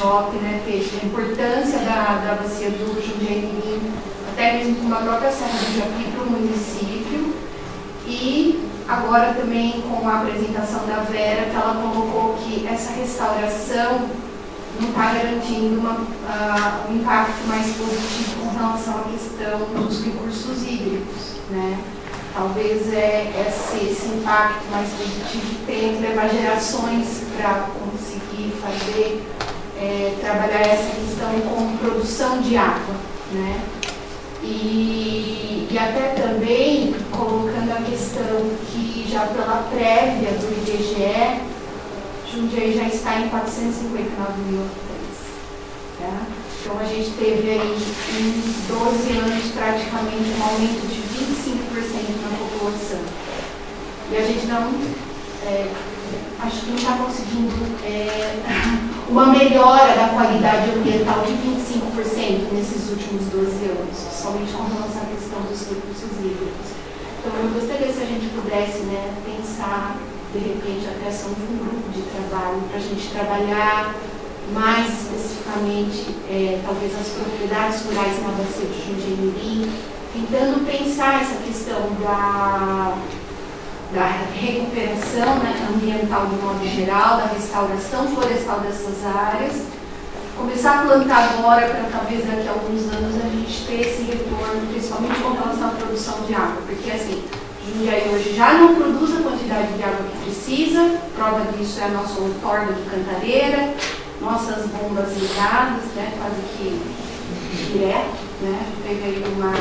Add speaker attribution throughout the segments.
Speaker 1: workshop, né, Peixe? A importância da, da bacia do Jundiaí até mesmo com a própria Serra do Japi para o município. E agora também com a apresentação da Vera, que ela colocou que essa restauração não está garantindo uma, uh, um impacto mais positivo com relação à questão dos recursos hídricos. Né? Talvez é, esse, esse impacto mais positivo tenha que levar gerações para conseguir fazer, é, trabalhar essa questão com produção de água. Né? E, e até também colocando a questão que já pela prévia do IBGE, Jundiaí já está em 459 mil habitantes. Tá? Então a gente teve aí em 12 anos praticamente um aumento de 25% na população. E a gente não, é, acho que não está conseguindo é, uma melhora da qualidade ambiental de 25% nesses últimos 12 anos, somente com relação à questão dos recursos hídricos. Então eu gostaria se a gente pudesse né, pensar de repente, a criação de um grupo de trabalho para a gente trabalhar mais especificamente, é, talvez, as propriedades rurais na bacia de Jundiaí tentando pensar essa questão da, da recuperação né, ambiental de modo geral, da restauração florestal dessas áreas, começar a plantar agora para talvez daqui a alguns anos a gente ter esse retorno, principalmente com relação à produção de água, porque assim, Jundiaí hoje já não produz a quantidade de água que precisa, prova disso é a nossa outorga de Cantareira, nossas bombas ligadas, né, quase que direto, né, teve aí uma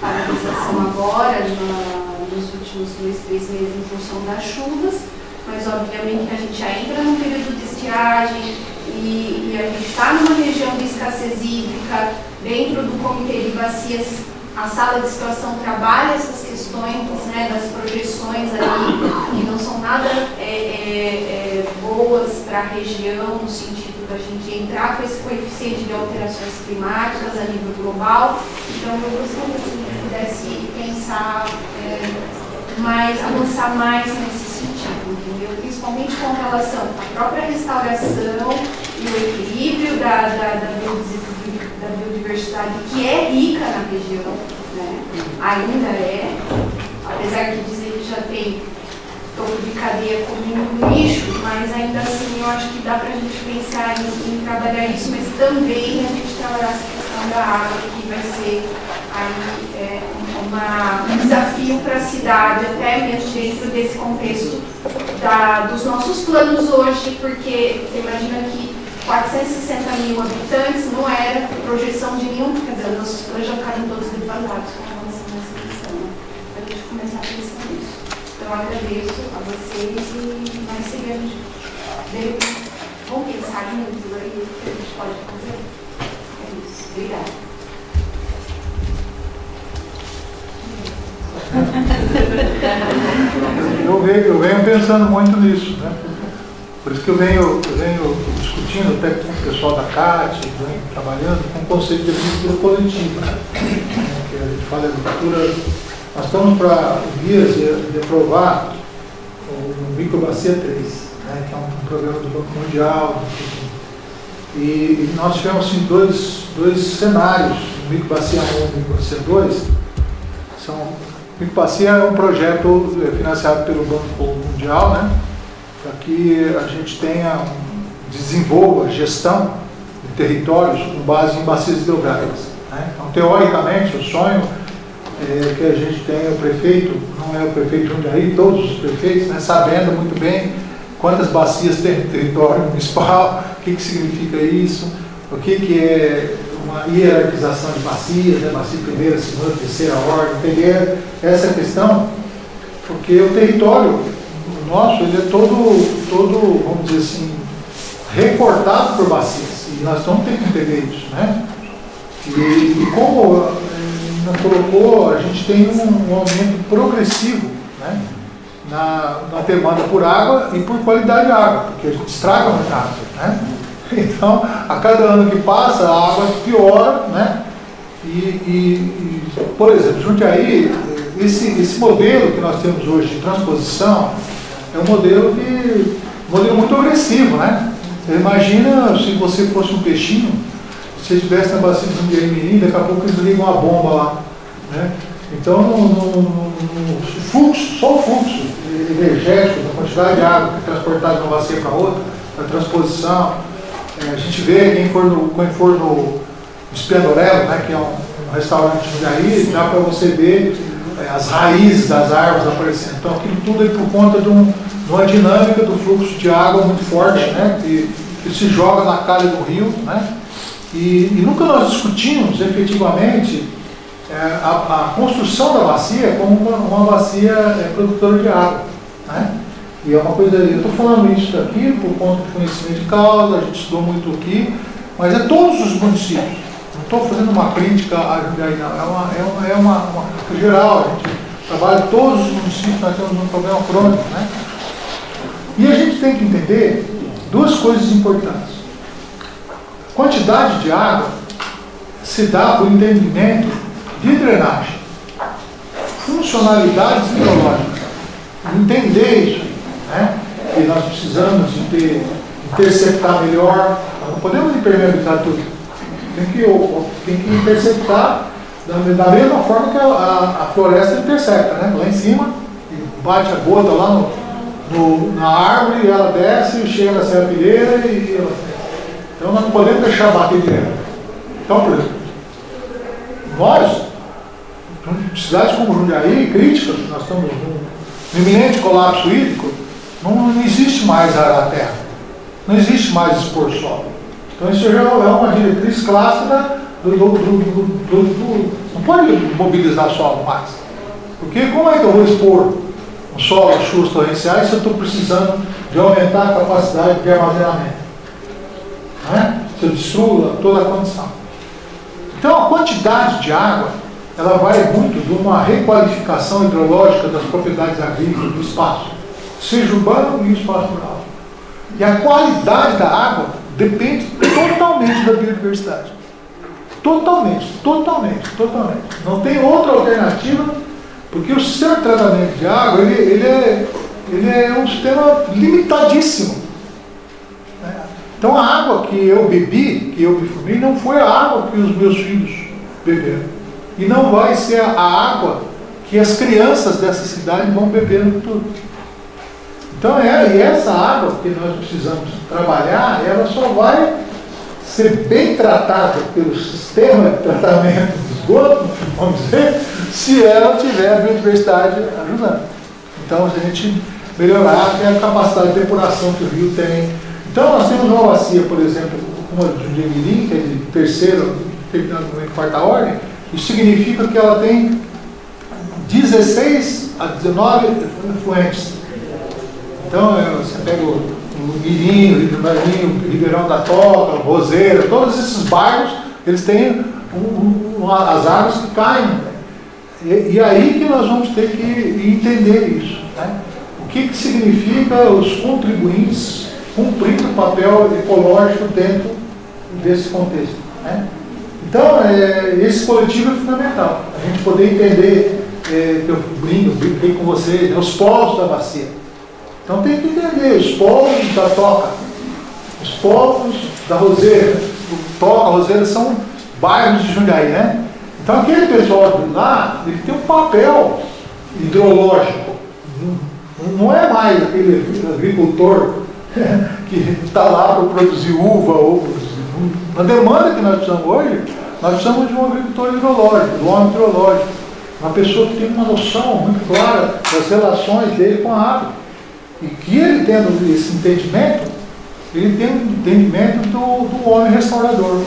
Speaker 1: paralisação agora na, nos últimos dois, três meses em função das chuvas, mas obviamente a gente já entra num período de estiagem e, e a gente está numa região de escassez hídrica, dentro do comitê de bacias a sala de situação trabalha essas questões né, das projeções ali, que não são nada é, é, é, boas para a região, no sentido da gente entrar com esse coeficiente de alterações climáticas a nível global. Então, eu gostaria que a gente pudesse pensar é, mais, avançar mais nesse sentido, entendeu? Principalmente com relação à própria restauração e o equilíbrio da, da, da biodiversidade da biodiversidade que é rica na região, né? ainda é, apesar de dizer que já tem topo de cadeia como um lixo, mas ainda assim eu acho que dá para a gente pensar em, em, trabalhar isso, mas também a gente trabalhar essa questão da água, que vai ser aí, é, uma, um desafio para a cidade, até mesmo dentro desse contexto da, dos nossos planos hoje, porque você imagina que 460 mil habitantes não era projeção de nenhum, quer dizer, nossos planos já ficaram todos devasados com relação a essa questão? Para a gente começar a pensar nisso. Então, agradeço a vocês e gente deve, vamos pensar juntos aí o que a gente pode fazer. É isso. Obrigada.
Speaker 2: Eu venho, eu venho pensando muito nisso, né? Por isso que eu venho, eu venho discutindo até com o pessoal da CAT, venho trabalhando com o conceito de agricultura coletiva. Né? Que a gente fala de agricultura. Nós estamos para vias de, de aprovar o Microbacia 3, né? que é um programa do Banco Mundial. E, nós tivemos assim, dois, dois cenários, Microbacia 1 e Microbacia 2. São, Microbacia é um projeto é, financiado pelo Banco Mundial, né? para que a gente tenha, desenvolva gestão de territórios com base em bacias hidrográficas. Né? Então, teoricamente, o sonho é que a gente tenha o prefeito, não é o prefeito Jundiaí, todos os prefeitos, né, sabendo muito bem quantas bacias tem no território municipal, o que, que significa isso, o que, que é uma hierarquização de bacias, né? bacia primeira, segunda, terceira ordem, entender essa questão, porque o território nosso ele é todo, todo, vamos dizer assim, recortado por bacias, e nós vamos ter que entender isso, né? E, e como eh, colocou, a gente tem um, um aumento progressivo, né? Na, na, demanda por água e por qualidade de água, porque a gente estraga muito água, né? Então, a cada ano que passa, a água piora, né? E, e, e por exemplo, Jundiaí, esse, esse modelo que nós temos hoje de transposição é um modelo que um modelo muito agressivo, né? Você imagina se você fosse um peixinho, se você estivesse na bacia de Jundiaí Mirim, daqui a pouco eles ligam uma bomba lá, né? Então, no, no, no, fluxo, só o fluxo energético, da quantidade de água que é transportada de uma bacia para outra, a transposição, é, a gente vê quem for no, quem for no né, que é um, um restaurante de Jair, dá para você ver é, as raízes das árvores aparecendo. Então aquilo tudo é por conta de, um, de uma dinâmica do fluxo de água muito forte, né, que, que se joga na calha do rio. Né, e, e nunca nós discutimos efetivamente é, a, a, construção da bacia como uma, uma bacia é, produtora de água. Né? E é uma coisa, eu estou falando isso aqui por conta do conhecimento de causa, a gente estudou muito aqui, mas é todos os municípios. Não estou fazendo uma crítica a Jundiaí, não. É uma, é uma, é uma, uma geral, a gente trabalha todos os municípios, nós temos um problema crônico. Né? E a gente tem que entender duas coisas importantes. Quantidade de água se dá por entendimento de drenagem, funcionalidades hidrológicas. Entender isso né? que nós precisamos de ter, interceptar melhor, nós não podemos impermeabilizar tudo. Tem que, tem que interceptar da, da mesma forma que a, a, a, floresta intercepta, né? lá em cima, bate a gota lá no, no, na árvore, ela desce, chega na serrapilheira e ela... Então nós não podemos deixar bater direto. Então, por exemplo, nós, cidades como Jundiaí, críticas, nós estamos no iminente colapso hídrico, não, não existe mais arar a terra. Não existe mais expor solo. Então isso já é uma diretriz clássica do, do, do, do, Não pode mobilizar solo mais. Porque como é que eu vou expor um solo chuvas torrenciais se eu estou precisando de aumentar a capacidade de armazenamento? É? Se eu destruo toda a condição. Então a quantidade de água ela vai muito de uma requalificação hidrológica das propriedades agrícolas do espaço seja urbano e espaço rural. E a qualidade da água depende totalmente da biodiversidade. Totalmente, totalmente, totalmente. Não tem outra alternativa, porque o sistema de tratamento de água, ele, ele, é, ele é um sistema limitadíssimo. Né? Então a água que eu bebi, que eu me formei, não foi a água que os meus filhos beberam. E não vai ser a água que as crianças dessa cidade vão beber no futuro. Então, é, essa água que nós precisamos trabalhar, ela só vai ser bem tratada pelo sistema de tratamento do esgoto, vamos dizer, se ela tiver a biodiversidade ajudando. Então, se a gente melhorar a capacidade de depuração que o rio tem. Então, nós temos uma bacia, por exemplo, uma de Mirim, que é de terceira, terminando com quarta ordem, isso significa que ela tem 16 a 19 fluentes então, você pega o, o Mirim, o Ribeirão da Toca, Roseira, todos esses bairros, eles têm um, um, as águas que caem. Né? E, e, aí que nós vamos ter que entender isso. Né? O que, que significa os contribuintes cumprindo o papel ecológico dentro desse contexto. Né? Então, é, esse coletivo é fundamental. A gente poder entender, é, eu brinco, brinquei com vocês, né, os povos da bacia. Então tem que entender, os povos da Toca, os povos da Roseira, Toca, Roseira são bairros de Jundiaí, né? Então aquele pessoal de lá, ele tem um papel hidrológico. Não é mais aquele agricultor que está lá para produzir uva ou a demanda que nós precisamos hoje, nós precisamos de um agricultor hidrológico, do homem hidrológico, uma pessoa que tem uma noção muito clara das relações dele com a água. E que ele tendo esse entendimento, ele tem um entendimento do, do homem restaurador.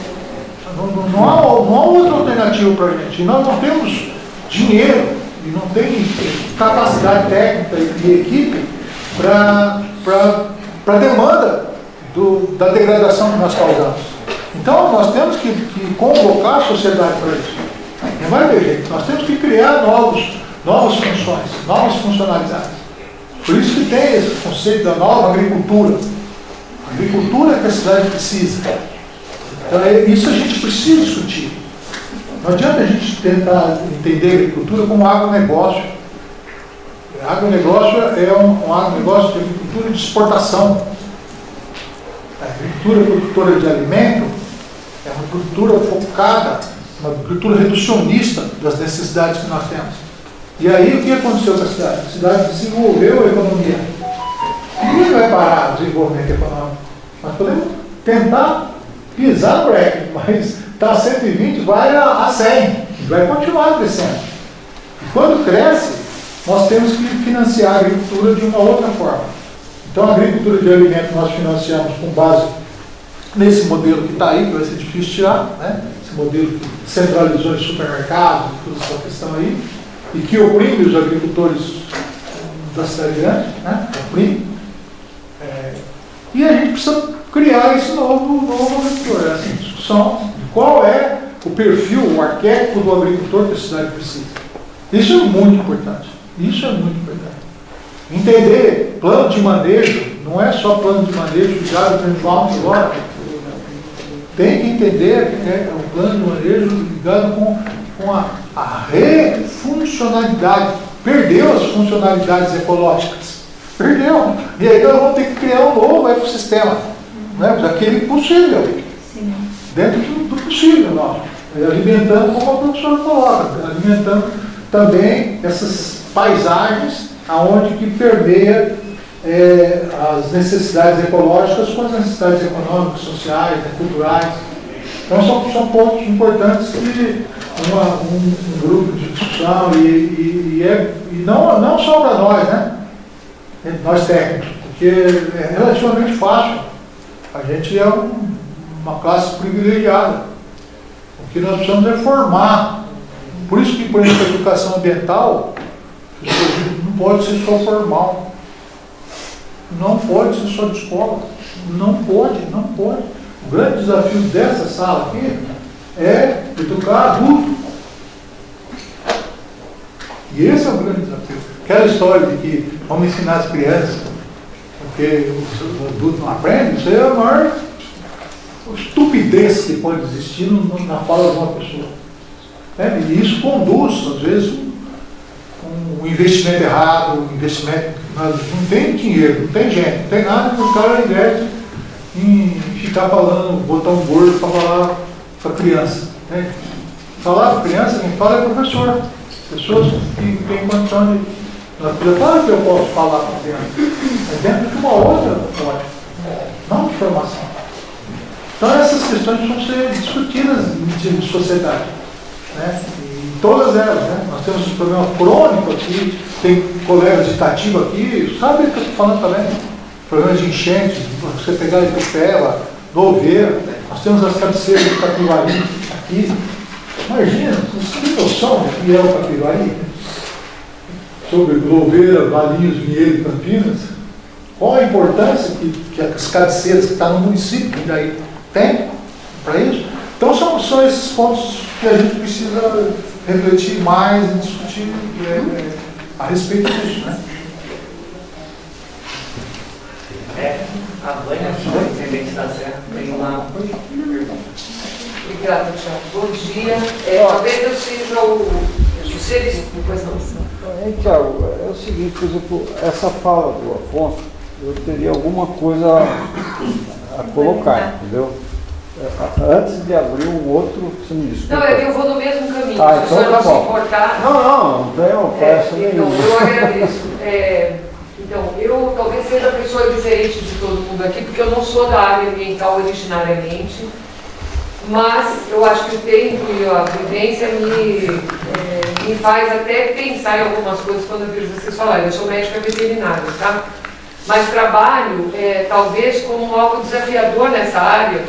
Speaker 2: Não, não, não, há, não há outra alternativa para a gente. Nós não temos dinheiro e não tem capacidade técnica e equipe para a demanda do, da degradação que nós causamos. Então, nós temos que, que convocar a sociedade para isso. Não vai ter jeito. Nós temos que criar novos, novas funções, novas funcionalidades. Por isso que tem esse conceito da nova agricultura. A agricultura que a cidade precisa. Então, é, isso a gente precisa discutir. Não adianta a gente tentar entender a agricultura como agronegócio. Agronegócio é um, um agronegócio de agricultura de exportação. A agricultura produtora de alimento é uma agricultura focada, uma agricultura reducionista das necessidades que nós temos. E aí o que aconteceu com a cidade? A cidade desenvolveu a economia. Ninguém vai parar o desenvolvimento econômico. Nós podemos tentar pisar no breque, mas está 120, vai a, a 100, vai continuar crescendo. E quando cresce, nós temos que financiar a agricultura de uma outra forma. Então a agricultura de alimento nós financiamos com base nesse modelo que está aí, que vai ser difícil tirar, né? esse modelo que centralizou em supermercados, toda essa questão aí, e que oprime os agricultores da cidade grande, né? oprime. É, e a gente precisa criar esse novo, novo agricultor, essa discussão de qual é o perfil, o arquétipo do agricultor que a cidade precisa. Isso é muito importante. Isso é muito importante. Entender plano de manejo, não é só plano de manejo de gado principal agora. Tem que entender que é um plano de manejo ligado com, com a, a refuncionalidade. Perdeu as funcionalidades ecológicas. Perdeu. E aí nós vamos ter que criar um novo ecossistema. Né? Daquele possível. Sim. Dentro do, do possível, nosso. Alimentando, como a professora coloca, alimentando também essas paisagens aonde que permeia é, as necessidades ecológicas com as necessidades econômicas, sociais, né, culturais. Então são, são pontos importantes que uma, um, um, grupo de discussão e, e, e, é, e não, não só para nós, né? Nós técnicos, porque é relativamente fácil. A gente é um, uma classe privilegiada. O que nós precisamos é formar. Por isso que, por exemplo, a educação ambiental não pode ser só formal. Não pode ser só de escola. Não pode, não pode. O grande desafio dessa sala aqui é educar adulto. E esse é o grande desafio. Aquela história de que vamos ensinar as crianças, porque o adulto não aprende, isso é a maior estupidez que pode existir na fala de uma pessoa. É, e isso conduz, às vezes, um investimento errado, um investimento não tem dinheiro, não tem gente, não tem nada que o cara investe em ficar falando, botar um gordo para falar para a criança. Né? Falar para a criança, quem fala é professor. Pessoas que têm condição de. Claro que eu posso falar a criança, mas dentro de uma outra ótica, não de formação. Então essas questões vão ser discutidas em sociedade. Né? todas elas, né? Nós temos um problema crônico aqui, tem colegas de Itatiba aqui, sabe o que eu estou falando também? Problemas de enchente, você pegar Itupeva, Louveira, nós temos as cabeceiras do Capivari aqui. Imagina, você tem noção do que é o Capivari? Sobre Louveira, Valinhos, Vinhedo e Campinas? Qual a importância que, que as cabeceiras que estão tá no município daí tem para isso? Então são, são esses pontos que a gente precisa refletir mais e discutir é, é, a respeito disso. Né?
Speaker 3: É, a Vânia, intendente da Serra, tem uma Obrigada, Tiago. Bom dia. É, talvez eu seja o, o serviço, depois não.
Speaker 4: É, Tiago, é o seguinte, por exemplo, essa fala do Afonso, eu teria alguma coisa a, a colocar, entendeu? Antes de abrir um outro, você me desculpa.
Speaker 3: Não, eu vou no mesmo caminho.
Speaker 4: Ah,
Speaker 3: se
Speaker 4: então tá
Speaker 3: não
Speaker 4: bom.
Speaker 3: se importar.
Speaker 4: Não, não, não tenho pressa
Speaker 3: é, Então, eu agradeço. É, então, eu talvez seja a pessoa diferente de todo mundo aqui, porque eu não sou da área ambiental originariamente, mas eu acho que o tempo e a vivência me, é, me faz até pensar em algumas coisas quando eu vejo vocês falarem. Eu sou médica veterinária, tá? mas trabalho é, talvez como algo desafiador nessa área,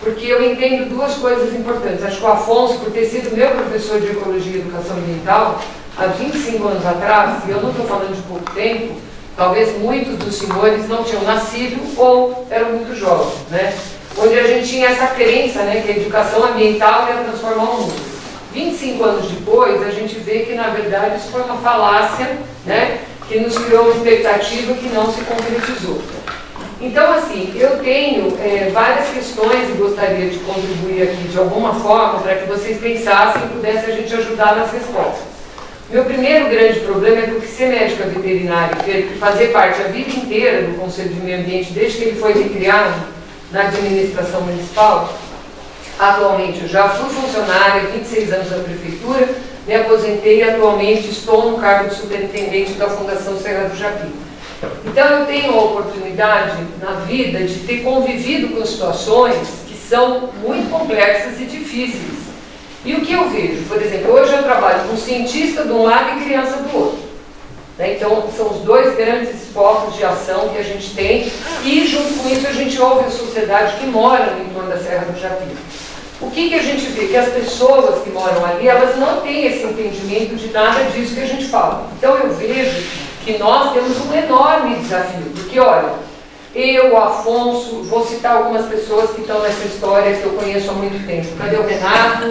Speaker 3: porque eu entendo duas coisas importantes. Acho que o Afonso, por ter sido meu professor de Ecologia e Educação Ambiental, há 25 anos atrás, e eu não estou falando de pouco tempo, talvez muitos dos senhores não tinham nascido ou eram muito jovens, né? onde a gente tinha essa crença né, que a educação ambiental ia transformar o mundo. 25 anos depois, a gente vê que, na verdade, isso foi uma falácia né, que nos criou uma expectativa que não se concretizou. Então, assim, eu tenho é, várias questões e gostaria de contribuir aqui de alguma forma para que vocês pensassem e pudessem a gente ajudar nas respostas. Meu primeiro grande problema é porque ser médica veterinária fazer parte a vida inteira do Conselho de Meio Ambiente, desde que ele foi recriado na administração municipal, atualmente eu já fui funcionária, 26 anos da prefeitura, me aposentei e atualmente estou no cargo de superintendente da Fundação Serra do Japi. Então eu tenho a oportunidade na vida de ter convivido com situações que são muito complexas e difíceis. E o que eu vejo? Por exemplo, hoje eu trabalho com cientista de um lado e criança do outro. Né? Então são os dois grandes focos de ação que a gente tem e junto com isso a gente ouve a sociedade que mora no entorno da Serra do Japi. O que, que a gente vê? Que as pessoas que moram ali, elas não têm esse entendimento de nada disso que a gente fala. Então eu vejo que nós temos um enorme desafio, porque olha, eu, Afonso, vou citar algumas pessoas que estão nessa história que eu conheço há muito tempo. Cadê o Renato,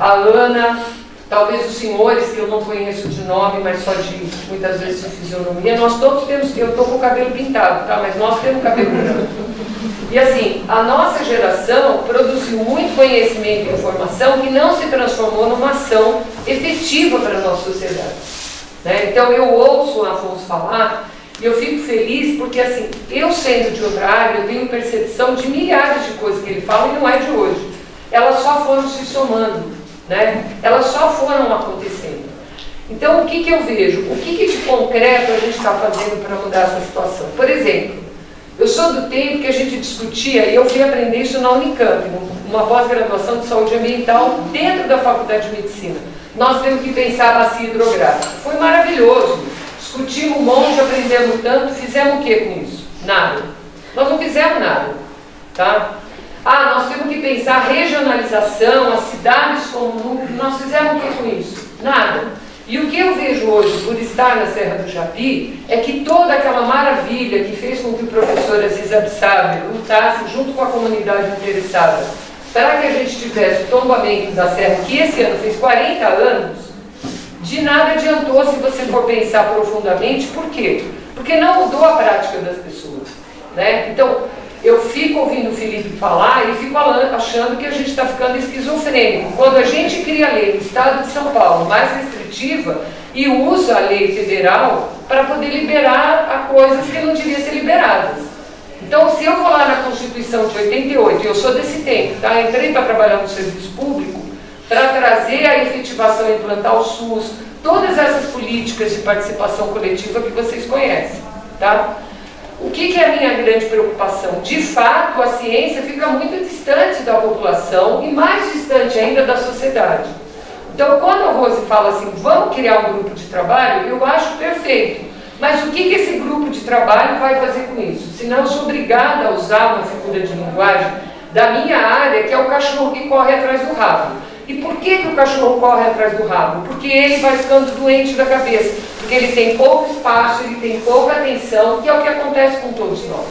Speaker 3: a Ana, talvez os senhores que eu não conheço de nome, mas só de muitas vezes de fisionomia. Nós todos temos, eu estou com o cabelo pintado, tá? Mas nós temos cabelo branco. E assim, a nossa geração produziu muito conhecimento e informação que não se transformou numa ação efetiva para a nossa sociedade. Né? Então eu ouço o Afonso falar e eu fico feliz porque assim, eu sendo de outra área, eu tenho percepção de milhares de coisas que ele fala e não é de hoje. Elas só foram se somando, né? elas só foram acontecendo. Então o que, que eu vejo? O que, que de concreto a gente está fazendo para mudar essa situação? Por exemplo, eu sou do tempo que a gente discutia, e eu fui aprender isso na Unicamp, numa pós-graduação de saúde ambiental dentro da Faculdade de Medicina. Nós temos que pensar a bacia hidrográfica. Foi maravilhoso. Discutimos um monte, aprendemos tanto, fizemos o que com isso? Nada. Nós não fizemos nada. Tá? Ah, nós temos que pensar a regionalização, as cidades como núcleo. Nós fizemos o que com isso? Nada. E o que eu vejo hoje, por estar na Serra do Japi, é que toda aquela maravilha que fez com que o professor Aziz Absaber lutasse junto com a comunidade interessada para que a gente tivesse o tombamento da Serra, que esse ano fez 40 anos, de nada adiantou se você for pensar profundamente. Por quê? Porque não mudou a prática das pessoas. Né? Então, eu fico ouvindo o Felipe falar e fico achando que a gente está ficando esquizofrênico. Quando a gente cria a lei no Estado de São Paulo mais restritiva e usa a lei federal para poder liberar a coisas que não deviam ser liberadas. Então, se eu vou lá na Constituição de 88, e eu sou desse tempo, tá? entrei para trabalhar no serviço público, para trazer a efetivação e implantar o SUS, todas essas políticas de participação coletiva que vocês conhecem. Tá? O que, que, é a minha grande preocupação? De fato, a ciência fica muito distante da população e mais distante ainda da sociedade. Então, quando a Rose fala assim, vamos criar um grupo de trabalho, eu acho perfeito. Mas o que, que esse grupo de trabalho vai fazer com isso? Senão eu sou obrigada a usar uma figura de linguagem da minha área, que é o cachorro que corre atrás do rabo. E por que, que o cachorro corre atrás do rabo? Porque ele vai ficando doente da cabeça. Porque ele tem pouco espaço, ele tem pouca atenção, que é o que acontece com todos nós.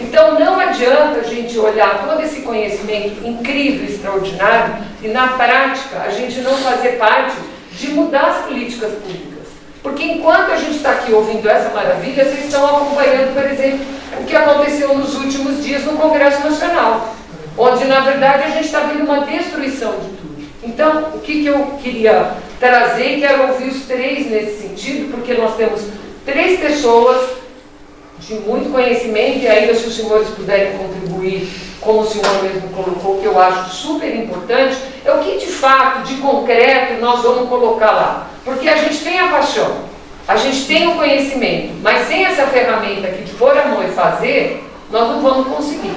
Speaker 3: Então não adianta a gente olhar todo esse conhecimento incrível, extraordinário, e na prática a gente não fazer parte de mudar as políticas públicas. Porque enquanto a gente está aqui ouvindo essa maravilha, vocês estão acompanhando, por exemplo, o que aconteceu nos últimos dias no Congresso Nacional, onde na verdade a gente está vendo uma destruição de tudo. Então, o que, que eu queria trazer, quero ouvir os três nesse sentido, porque nós temos três pessoas de muito conhecimento, e ainda se os senhores puderem contribuir, como o senhor mesmo colocou, que eu acho super importante, é o que de fato, de concreto, nós vamos colocar lá. Porque a gente tem a paixão, a gente tem o conhecimento, mas sem essa ferramenta de pôr a mão e fazer, nós não vamos conseguir.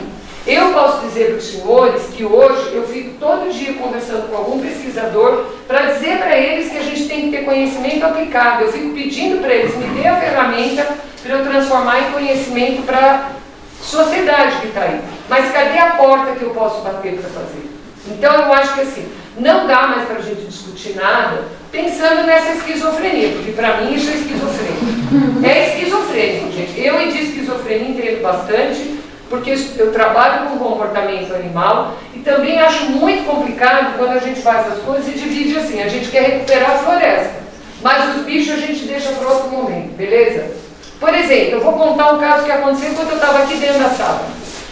Speaker 3: Eu posso dizer para os senhores que hoje eu fico todo dia conversando com algum pesquisador para dizer para eles que a gente tem que ter conhecimento aplicado. Eu fico pedindo para eles, me dê a ferramenta para eu transformar em conhecimento para a sociedade que está aí. Mas cadê a porta que eu posso bater para fazer? Então eu acho que assim, não dá mais para a gente discutir nada pensando nessa esquizofrenia, porque para mim isso é esquizofrenia. É esquizofrênico, gente. Eu e de esquizofrenia entendo bastante, porque eu trabalho com comportamento animal e também acho muito complicado quando a gente faz as coisas e divide assim, a gente quer recuperar a floresta, mas os bichos a gente deixa para outro momento, beleza? Por exemplo, eu vou contar um caso que aconteceu quando eu estava aqui dentro da sala.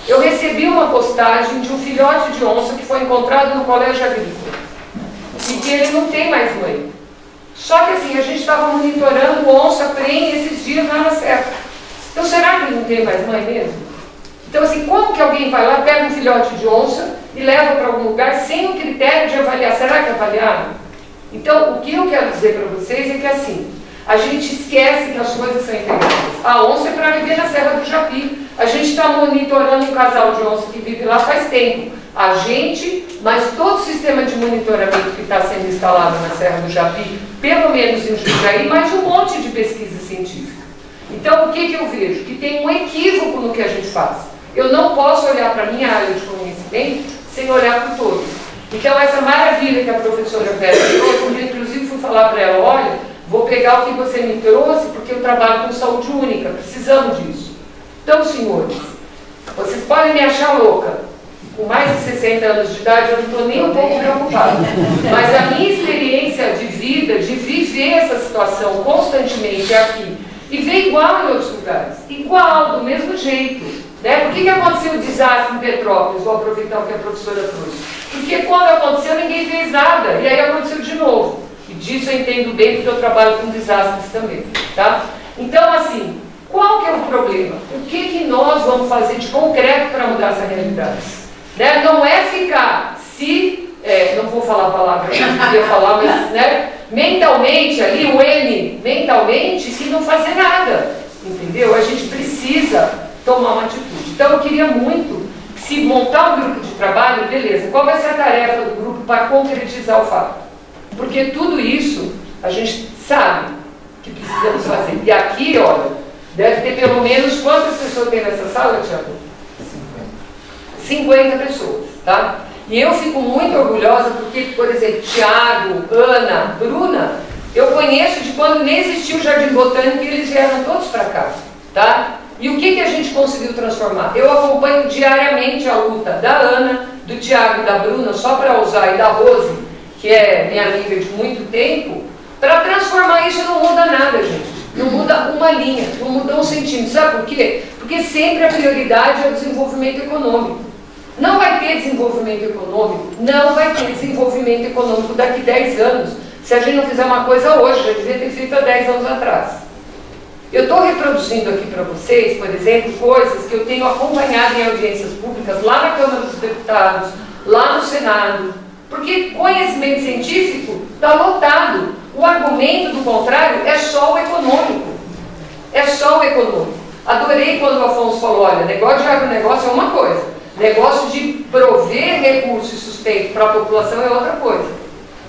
Speaker 3: Eu recebi uma postagem de um filhote de onça que foi encontrado no colégio agrícola e que ele não tem mais mãe. Só que assim, a gente estava monitorando onça prenhe esses dias lá na serra. Então será que ele não tem mais mãe mesmo? Então, assim, como que alguém vai lá, pega um filhote de onça e leva para algum lugar sem o critério de avaliar? Será que é avaliado? Então, o que eu quero dizer para vocês é que, assim, a gente esquece que as coisas são integradas. A onça é para viver na Serra do Japi. A gente está monitorando um casal de onça que vive lá faz tempo. A gente, mas todo o sistema de monitoramento que está sendo instalado na Serra do Japi, pelo menos em Jundiaí, mais um monte de pesquisa científica. Então, o que, que eu vejo? Que tem um equívoco no que a gente faz. Eu não posso olhar para a minha área de conhecimento sem olhar para o todo. Então, essa maravilha que a professora Vera trouxe, eu inclusive fui falar para ela, olha, vou pegar o que você me trouxe, porque eu trabalho com saúde única, precisamos disso. Então, senhores, vocês podem me achar louca. Com mais de 60 anos de idade, eu não estou nem um pouco preocupada. Mas a minha experiência de vida, de viver essa situação constantemente aqui, e ver igual em outros lugares, igual, do mesmo jeito. Né? Por que, que aconteceu o desastre em Petrópolis? Vou aproveitar o que a professora trouxe. Porque quando aconteceu, ninguém fez nada. E aí aconteceu de novo. E disso eu entendo bem, porque eu trabalho com desastres também. Tá? Então, assim, qual que é o problema? O que, que nós vamos fazer de concreto para mudar essa realidade? Né? Não é ficar se, é, não vou falar a palavra que eu queria falar, mas né, mentalmente, ali o M, mentalmente, se não fazer nada. Entendeu? A gente precisa tomar uma atitude. Então eu queria muito se montar um grupo de trabalho, beleza, qual vai ser a tarefa do grupo para concretizar o fato? Porque tudo isso a gente sabe que precisamos fazer. E aqui, olha, deve ter pelo menos quantas pessoas tem nessa sala, Tiago? 50. 50 pessoas, tá? E eu fico muito orgulhosa porque, por exemplo, Tiago, Ana, Bruna, eu conheço de quando nem existia o Jardim Botânico e eles vieram todos para cá, tá? E o que, que a gente conseguiu transformar? Eu acompanho diariamente a luta da Ana, do Tiago e da Bruna, só para usar, e da Rose, que é minha amiga de muito tempo, para transformar isso não muda nada, gente. Não muda uma linha, não muda um centímetro. Sabe por quê? Porque sempre a prioridade é o desenvolvimento econômico. Não vai ter desenvolvimento econômico, não vai ter desenvolvimento econômico daqui 10 anos, se a gente não fizer uma coisa hoje, já devia ter feito há 10 anos atrás. Eu estou reproduzindo aqui para vocês, por exemplo, coisas que eu tenho acompanhado em audiências públicas lá na Câmara dos Deputados, lá no Senado, porque conhecimento científico está lotado. O argumento do contrário é só o econômico. É só o econômico. Adorei quando o Afonso falou, olha, negócio de agronegócio é uma coisa, negócio de prover recursos e sustento para a população é outra coisa.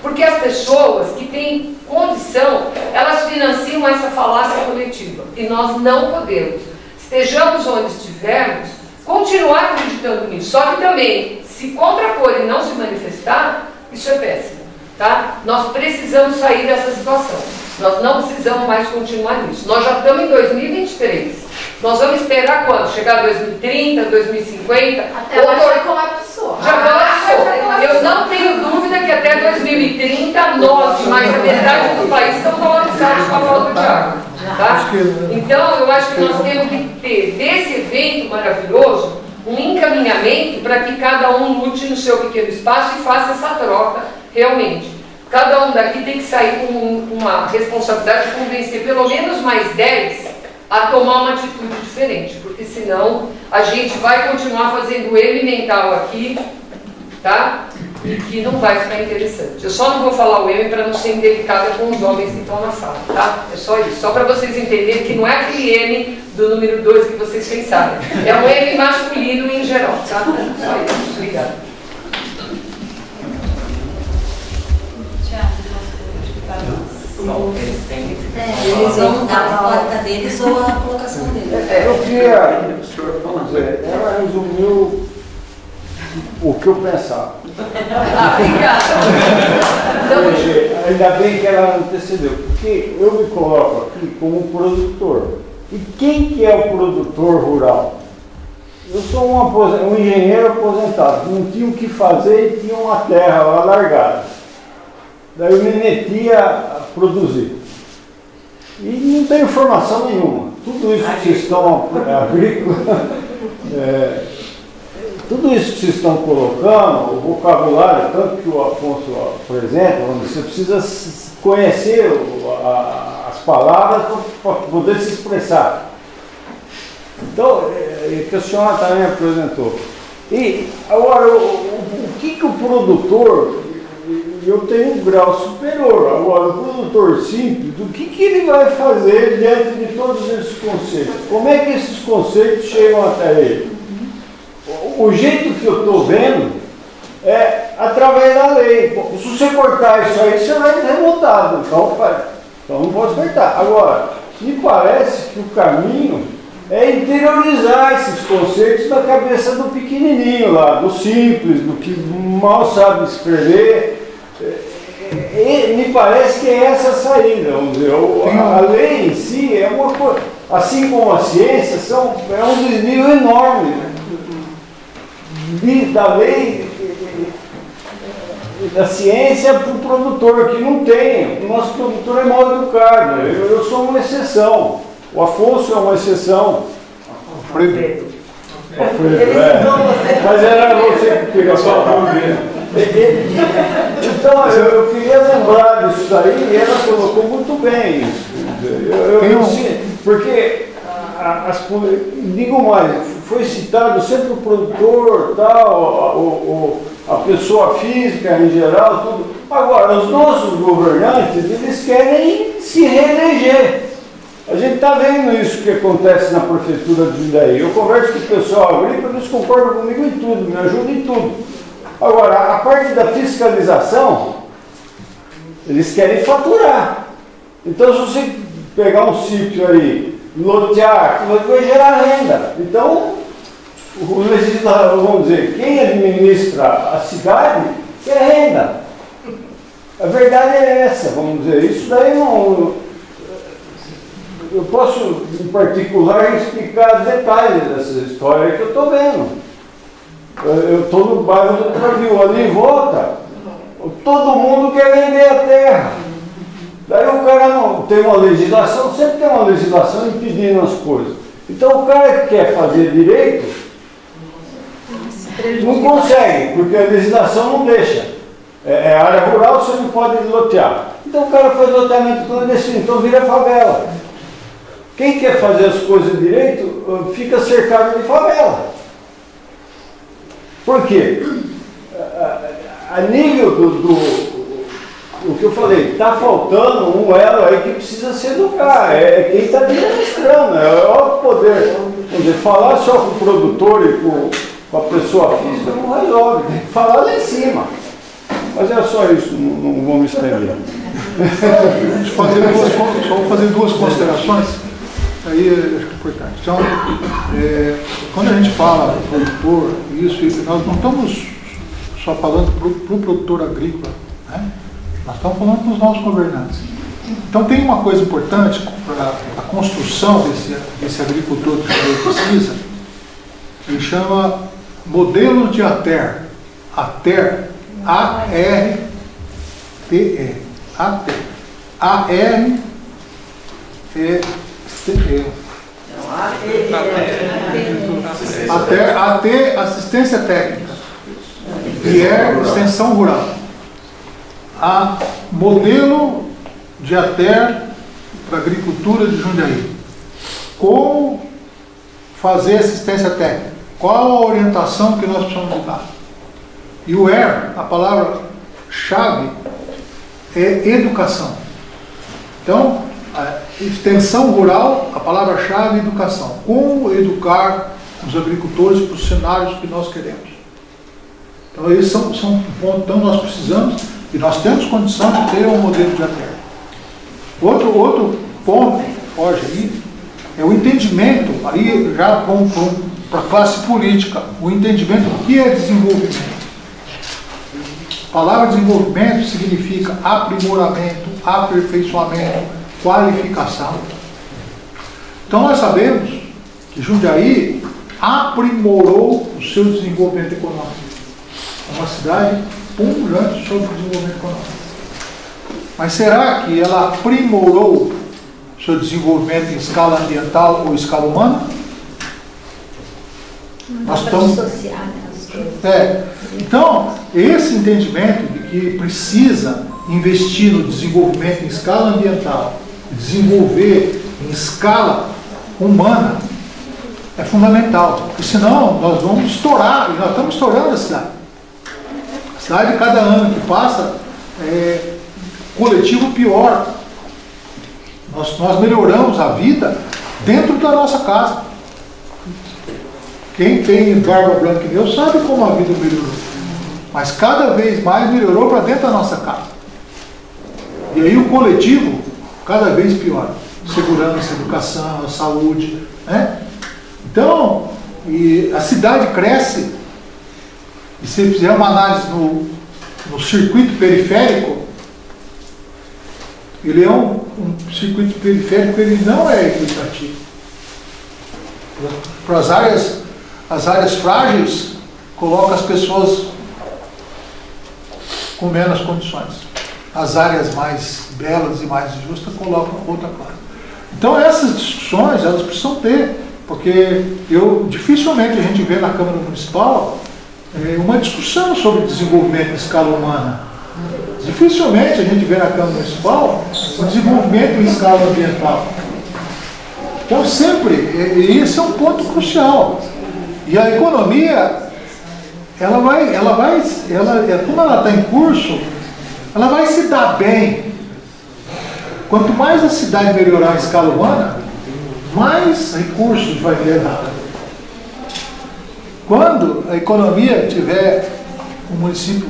Speaker 3: Porque as pessoas que têm condição, elas financiam essa falácia coletiva. E nós não podemos, estejamos onde estivermos, continuar acreditando nisso. Só que também, se contrapor e não se manifestar, isso é péssimo. Tá? Nós precisamos sair dessa situação. Nós não precisamos mais continuar nisso. Nós já estamos em 2023. Nós vamos esperar quando? Chegar 2030, 2050?
Speaker 1: Até lá já colapsou.
Speaker 3: Já colapsou. Ah, eu não tenho dúvida que até 2030 nós, mais a metade do país, estão colapsados com a falta de água. Tá? Então, eu acho que nós temos que ter desse evento maravilhoso um encaminhamento para que cada um lute no seu pequeno espaço e faça essa troca realmente. Cada um daqui tem que sair com uma responsabilidade de convencer pelo menos mais 10 a tomar uma atitude diferente, porque senão a gente vai continuar fazendo M mental aqui, tá? E que não vai ficar interessante. Eu só não vou falar o M para não ser indelicada com os homens que estão na sala, tá? É só isso. Só para vocês entenderem que não é aquele M do número 2 que vocês pensaram. É um M masculino em geral, tá? Só isso. Obrigada.
Speaker 5: Eles têm
Speaker 6: É, eles vão dar a porta deles ou a colocação deles.
Speaker 4: É, Eu queria, dizer, ela resumiu o que eu pensava. Hoje, Ainda bem que ela antecedeu, porque eu me coloco aqui como produtor. E quem que é o produtor rural? Eu sou um, aposen- um engenheiro aposentado, não tinha o que fazer e tinha uma terra lá largada. Daí eu me metia a produzir. E não tenho formação nenhuma. Tudo isso que vocês estão agrícola, é, tudo isso que vocês estão colocando, o vocabulário, tanto que o Afonso apresenta, você precisa conhecer as palavras para poder se expressar. Então, é, que a senhora também apresentou. E agora, o, o- o que, que o produtor, eu tenho um grau superior, agora o produtor simples, o que, que ele vai fazer diante de todos esses conceitos? Como é que esses conceitos chegam até ele? O, jeito que eu estou vendo é através da lei. Se você cortar isso aí, você vai ser multado. Então, então não posso cortar. Agora, me parece que o caminho é interiorizar esses conceitos na cabeça do pequenininho lá, do simples, do que mal sabe escrever. É, é, me parece que é essa a saída. Vamos dizer, O- a, a lei em si é uma coisa, assim como a ciência, são, é um desvio enorme né? de- da lei e da ciência para o produtor, que não tem. O nosso produtor é mal educado. Eu, eu sou uma exceção. O Afonso é uma exceção.
Speaker 2: Alfredo.
Speaker 4: Alfredo, é. Mas era você que queria falar. Então, eu, eu queria lembrar disso daí e ela colocou muito bem isso. Eu, eu, eu porque a- as, digo mais, foi citado sempre o produtor, tal, a, o- o- a pessoa física em geral, tudo. Agora, os nossos governantes, eles querem se reeleger. A gente está vendo isso que acontece na prefeitura de Jundiaí. Eu converso com o pessoal agrícola, eles concordam comigo em tudo, me ajudam em tudo. Agora, a parte da fiscalização, eles querem faturar. Então, se você pegar um sítio aí, lotear, vai gerar renda. Então, o legislador, vamos dizer, quem administra a cidade quer renda. A verdade é essa, vamos dizer. Isso daí não. Eu posso, em particular, explicar detalhes dessa história que eu estou vendo. Eu estou no bairro do Travil, ali em volta, todo mundo quer vender a terra. Daí o cara não tem uma legislação, sempre tem uma legislação impedindo as coisas. Então o cara que quer fazer direito não consegue, porque a legislação não deixa. É, é área rural, você não pode lotear. Então o cara faz loteamento clandestino, então vira favela. Quem quer fazer as coisas direito fica cercado de favela. Por quê? A- nível do, do- o que eu falei, está faltando um elo aí que precisa se educar. É, é quem está administrando, é o poder. Falar só com o produtor e com, com a pessoa física não resolve, tem que falar lá em cima. Mas é só isso, não, não vou me estender.
Speaker 2: Fazer duas, só fazer duas considerações, aí eu acho que é importante. Então, é, quando a gente fala produtor, isso, isso, nós não estamos só falando para o produtor agrícola, né? nós estamos falando para os nossos governantes. Então tem uma coisa importante para a construção desse, desse agricultor que ele precisa, que chama modelo de ATER. ATER, A-R-T-E. ATER. A-R até, até assistência técnica, que é extensão rural. A modelo de ATER para agricultura de Jundiaí. Como fazer assistência técnica? Qual a orientação que nós precisamos dar? E o ER, a palavra-chave, é educação. Então, extensão rural, a palavra-chave é educação. Como educar os agricultores para os cenários que nós queremos. Então, esses são, são pontos. Então, nós precisamos, e nós temos condição de ter um modelo de ATER. Outro, outro ponto, foge aí, é o entendimento, aí já para a classe política, o entendimento do que é desenvolvimento. A palavra desenvolvimento significa aprimoramento, aperfeiçoamento, qualificação. Então nós sabemos que Jundiaí aprimorou o seu desenvolvimento econômico. É uma cidade pungente sobre o desenvolvimento econômico. Mas será que ela aprimorou o seu desenvolvimento em escala ambiental ou escala humana? Nós estamos. É. Então, esse entendimento de que precisa investir no desenvolvimento em escala ambiental, desenvolver em escala humana, é fundamental. Porque senão nós vamos estourar, e nós estamos estourando a cidade. A cidade, cada ano que passa, é coletivo pior. Nós, nós melhoramos a vida dentro da nossa casa. Quem tem barba branca e eu sabe como a vida melhorou. Mas cada vez mais melhorou para dentro da nossa casa. E aí o coletivo, cada vez pior. Segurança, educação, saúde. Né? Então, e a cidade cresce. E se fizer uma análise no, no circuito periférico, ele é um, um circuito periférico, ele não é equitativo. Para as áreas, as áreas frágeis, coloca as pessoas com menos condições. As áreas mais belas e mais justas colocam outra classe. Então essas discussões elas precisam ter, porque eu dificilmente a gente vê na Câmara Municipal é, uma discussão sobre desenvolvimento em escala humana. Dificilmente a gente vê na Câmara Municipal o desenvolvimento em escala ambiental. Então sempre, esse é um ponto crucial. E a economia, ela vai, ela vai, ela, é, como ela está em curso, ela vai se dar bem. Quanto mais a cidade melhorar a escala humana, mais recursos vai levar. Quando a economia tiver um município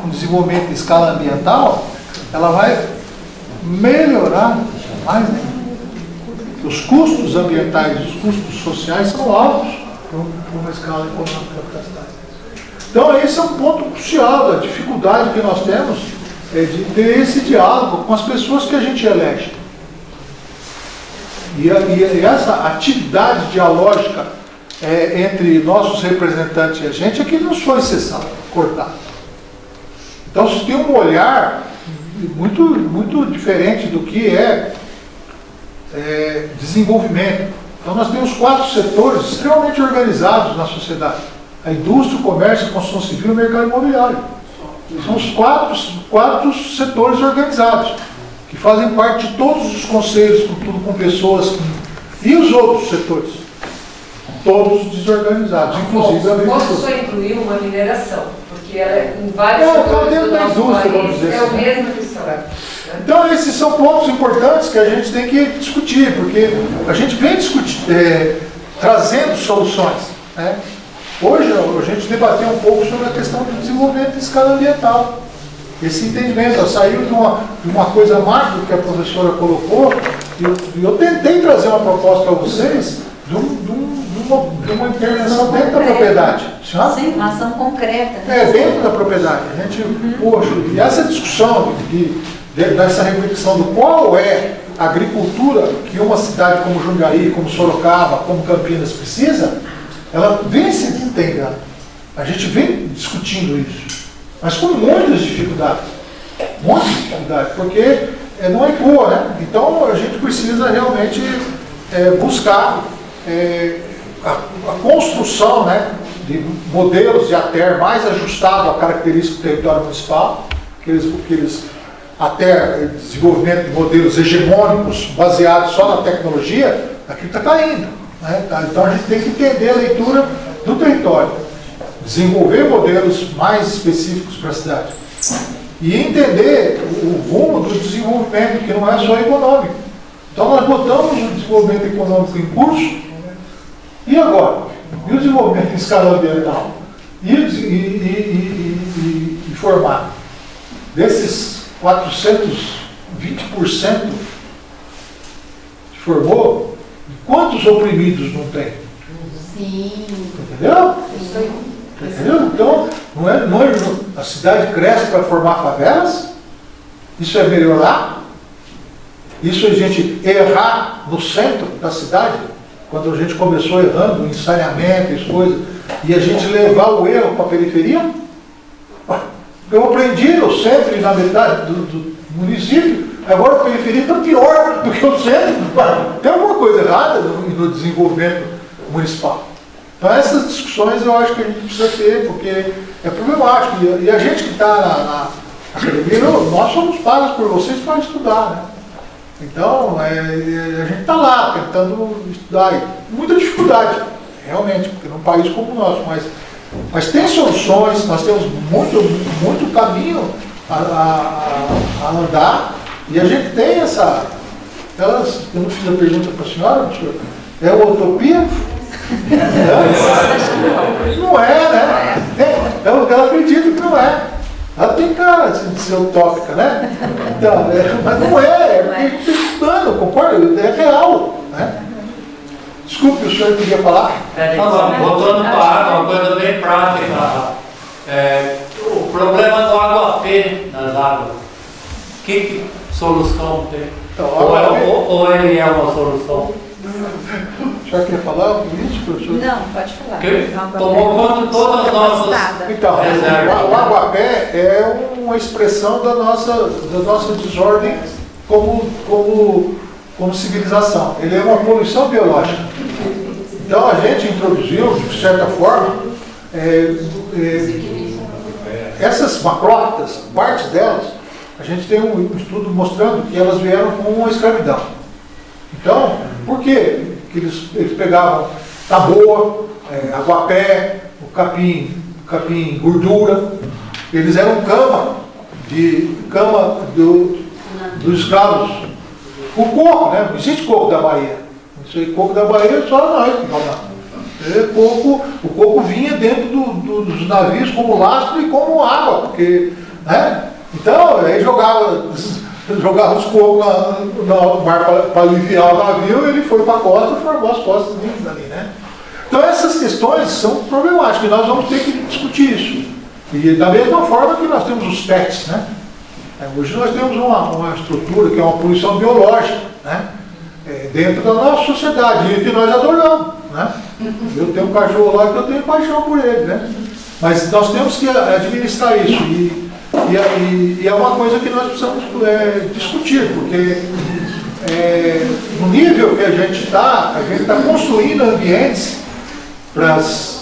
Speaker 2: com desenvolvimento em escala ambiental, ela vai melhorar mais ainda. Os custos ambientais os custos sociais são altos para uma escala econômica da cidade. Então, esse é um ponto crucial da dificuldade que nós temos é de ter esse diálogo com as pessoas que a gente elege. E, e essa atividade dialógica é, entre nossos representantes e a gente é que nos foi cessado, cortado. Então, se tem um olhar muito, muito diferente do que é, é desenvolvimento. Então, nós temos quatro setores extremamente organizados na sociedade: a indústria, o comércio, a construção civil e o mercado imobiliário. São os quatro, quatro setores organizados, que fazem parte de todos os conselhos, com, tudo com pessoas. E os outros setores? Todos desorganizados, inclusive a agricultura.
Speaker 3: Posso só incluir uma mineração, porque ela é em vários
Speaker 2: É,
Speaker 3: setores
Speaker 2: está dentro da indústria, vamos dizer
Speaker 3: É a
Speaker 2: assim.
Speaker 3: mesma questão.
Speaker 2: Então, esses são pontos importantes que a gente tem que discutir, porque a gente vem discutir, é, trazendo soluções. Né? Hoje, a gente debateu um pouco sobre a questão do desenvolvimento em escala ambiental. Esse entendimento ó, saiu de uma, de uma coisa macro que a professora colocou, e eu, eu tentei trazer uma proposta para vocês de, um- de um- de uma, de uma intervenção dentro da propriedade. Senhora?
Speaker 6: Sim, uma ação concreta. né?
Speaker 2: É, dentro da propriedade. A gente, poxa, e essa discussão, de, de- dessa reflexão do qual é a agricultura que uma cidade como Jundiaí, como Sorocaba, como Campinas precisa, ela vem se entendendo. A gente vem discutindo isso, mas com muitas dificuldades. Muitas dificuldades, porque é, não é boa, né? Então a gente precisa realmente é, buscar é, a, a construção né, de modelos de ATER mais ajustados à característica do território municipal, aqueles, aqueles ATER, desenvolvimento de modelos hegemônicos baseados só na tecnologia, aquilo está caindo. Né? Então a gente tem que entender a leitura do território, desenvolver modelos mais específicos para a cidade e entender o, rumo do desenvolvimento, que não é só econômico. Então nós botamos o desenvolvimento econômico em curso, e agora? E o desenvolvimento em escala ambiental? E, e, e, e, formar? Desses 420% formou, quantos oprimidos não tem?
Speaker 1: Sim.
Speaker 2: Entendeu? Entendeu? Então, não é, não é, a cidade cresce para formar favelas? Isso é melhorar? Isso é a gente errar no centro da cidade? Quando a gente começou errando em saneamento, e coisas, e a gente levar o erro para a periferia? Eu aprendi no centro e na metade do, do município, agora a periferia está pior do que o centro. Tem alguma coisa errada no, no desenvolvimento municipal. Então essas discussões eu acho que a gente precisa ter, porque é problemático. E, e a gente que está na, na academia, nós somos pagos por vocês para estudar. Né? Então, é, a gente está lá tentando estudar. E muita dificuldade, realmente, porque num país como o nosso, mas, mas tem soluções, nós temos muito, muito caminho a, a, a andar e a gente tem essa. Eu não fiz a pergunta para a senhora, é uma utopia? Não é, né? Eu, eu acredito que não é. Ela tem cara assim, de ser utópica, né? Então, é, mas não é, é porque está estudando, concorda? É real. Né? Desculpe, o senhor queria falar?
Speaker 5: É, voltando para a água, uma coisa bem prática. É, o problema do água-pê nas águas. Que solução tem?
Speaker 2: Então,
Speaker 5: ou, é, ou, ou ele é uma solução?
Speaker 2: O senhor queria falar isso, professor?
Speaker 1: Não, pode falar.
Speaker 5: Que tomou conta de todas as nossas.
Speaker 2: Então, o aguapé é uma expressão da nossa, da nossa desordem como, como, como civilização. Ele é uma poluição biológica. Então a gente introduziu, de certa forma, é, é, essas macrófitas, parte delas, a gente tem um estudo mostrando que elas vieram com a escravidão. Então, por? Que eles, eles pegavam taboa, é, aguapé, o capim, capim gordura, eles eram cama, de cama do, dos escravos. O coco, né? Não existe coco da Bahia. Isso aí, coco da Bahia é só nós que falamos. É, coco, o coco vinha dentro do- do- dos navios como lastro e como água, porque, né? Então, aí jogava, jogava os cocos no mar para aliviar o navio, ele foi para a costa e formou as costas lindas ali, né? Então essas questões são problemáticas e nós vamos ter que discutir isso. E da mesma forma que nós temos os PETs, né? É, Hoje nós temos uma, uma estrutura que é uma poluição biológica, né? É, dentro da nossa sociedade, e que nós adoramos, né? Eu tenho um cachorro lá que eu tenho paixão por ele, né? Mas nós temos que administrar isso e, e, e- e é uma coisa que nós precisamos é, discutir, porque é, no nível que a gente está, a gente está construindo ambientes para as?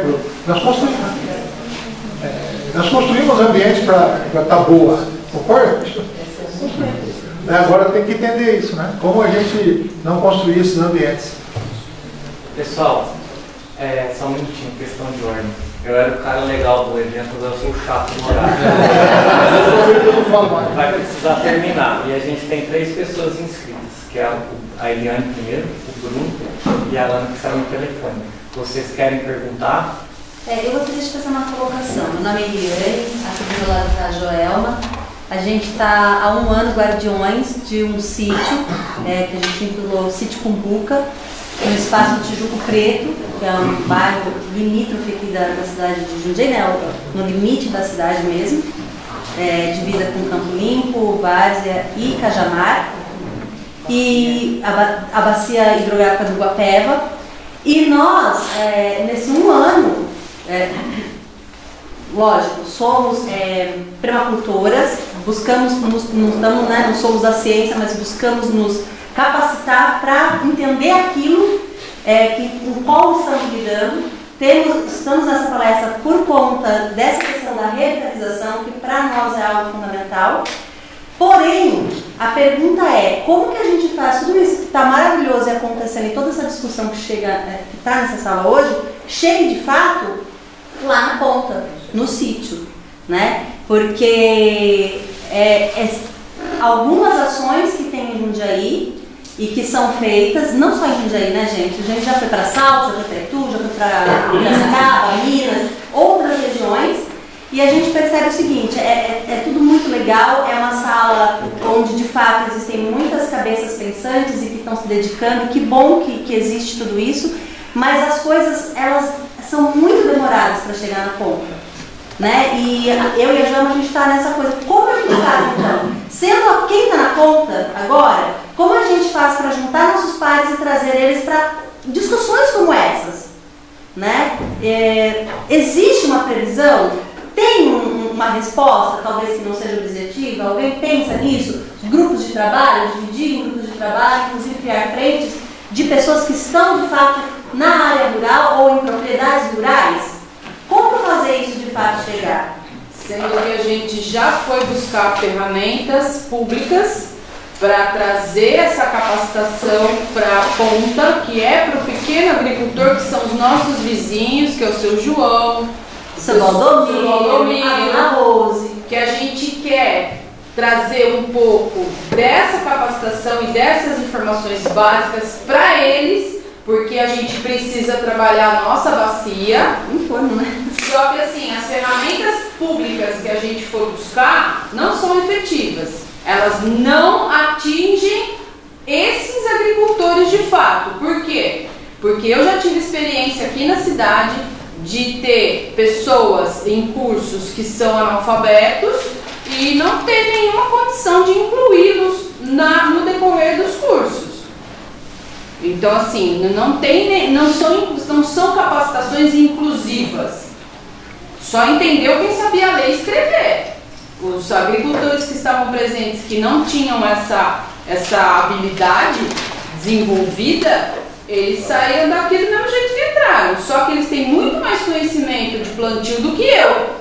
Speaker 2: Pro- nós construímos, é, nós construímos ambientes para estar boa, concorda? É, Agora tem que entender isso, né? Como a gente não construir esses ambientes.
Speaker 7: Pessoal, é, só um minutinho, questão de ordem. Eu era o cara legal do evento, mas eu sou o chato do horário. Vai precisar terminar. E a gente tem três pessoas inscritas, que é a, Eliane primeiro, o Bruno e a Alana que saiu no telefone. Vocês querem perguntar?
Speaker 6: É, eu gostaria de fazer uma colocação. Meu nome é Eliane, aqui do lado está a Joelma. A gente está há um ano guardiões de um sítio, é, que a gente intitulou Sítio Cumbuca, no espaço Tijuco Preto, que é um bairro limítrofe aqui da, da cidade de Jundiaí, né, no limite da cidade mesmo, é, divisa com Campo Limpo, Várzea e Cajamar, e a, a bacia hidrográfica do Guapeva. E nós, é, nesse um ano, é, lógico, somos é, permacultoras, buscamos, nos, damos, né, não somos da ciência, mas buscamos nos capacitar para entender aquilo é, que, com qual estamos lidando. Temos, estamos nessa palestra por conta dessa questão da revitalização, que para nós é algo fundamental. Porém, a pergunta é, como que a gente faz tudo isso que está maravilhoso e acontecendo e toda essa discussão que chega, é, que está nessa sala hoje, chegue de fato lá na ponta, no sítio, né? Porque é, é- algumas ações que tem em Jundiaí e que são feitas, não só em Jundiaí, né, gente? A gente já foi para Salto, já foi para Itu, já foi para Piracicaba, Minas, outras regiões, E a gente percebe o seguinte, é, é, é, tudo muito legal, é uma sala onde de fato existem muitas cabeças pensantes e que estão se dedicando, que bom que, que existe tudo isso, mas as coisas elas são muito demoradas para chegar na ponta. Né? E eu e a Jama, a gente está nessa coisa. Como a gente faz então? Sendo quem está na ponta agora, como a gente faz para juntar nossos pares e trazer eles para discussões como essas? Né? É, existe uma previsão? Tem um, uma resposta, talvez que não seja objetiva? Alguém pensa nisso? Grupos de trabalho, dividir em grupos de trabalho, inclusive criar frentes de pessoas que estão de fato na área rural ou em propriedades rurais? Como fazer isso de fato chegar?
Speaker 8: Sendo que a gente já foi buscar ferramentas públicas para trazer essa capacitação para a ponta, que é para o pequeno agricultor, que são os nossos vizinhos, que é o seu João,
Speaker 6: seu Valdomiro,
Speaker 8: a Rose, que a gente quer trazer um pouco dessa capacitação e dessas informações básicas para eles porque a gente precisa trabalhar a nossa bacia.
Speaker 6: Informo, né?
Speaker 8: Só que assim, as ferramentas públicas que a gente for buscar não são efetivas. Elas não atingem esses agricultores de fato. Por quê? Porque eu já tive experiência aqui na cidade de ter pessoas em cursos que são analfabetos e não ter nenhuma condição de incluí-los no decorrer dos cursos. Então, assim, não, tem, não, são, não são capacitações inclusivas. Só entendeu quem sabia ler e escrever. Os agricultores que estavam presentes, que não tinham essa, essa habilidade desenvolvida, eles saíram daqui do mesmo jeito que entraram. Só que eles têm muito mais conhecimento de plantio do que eu.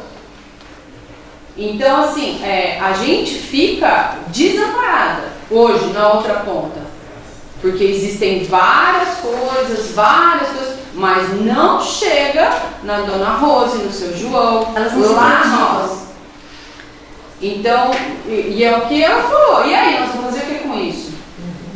Speaker 8: Então, assim, é, a gente fica desamparada hoje na outra ponta. Porque existem várias coisas, várias coisas, mas não chega na Dona Rose, no seu João,
Speaker 6: lá.
Speaker 8: Então, e, e, é o que ela falou. E aí, nós vamos fazer o que com isso?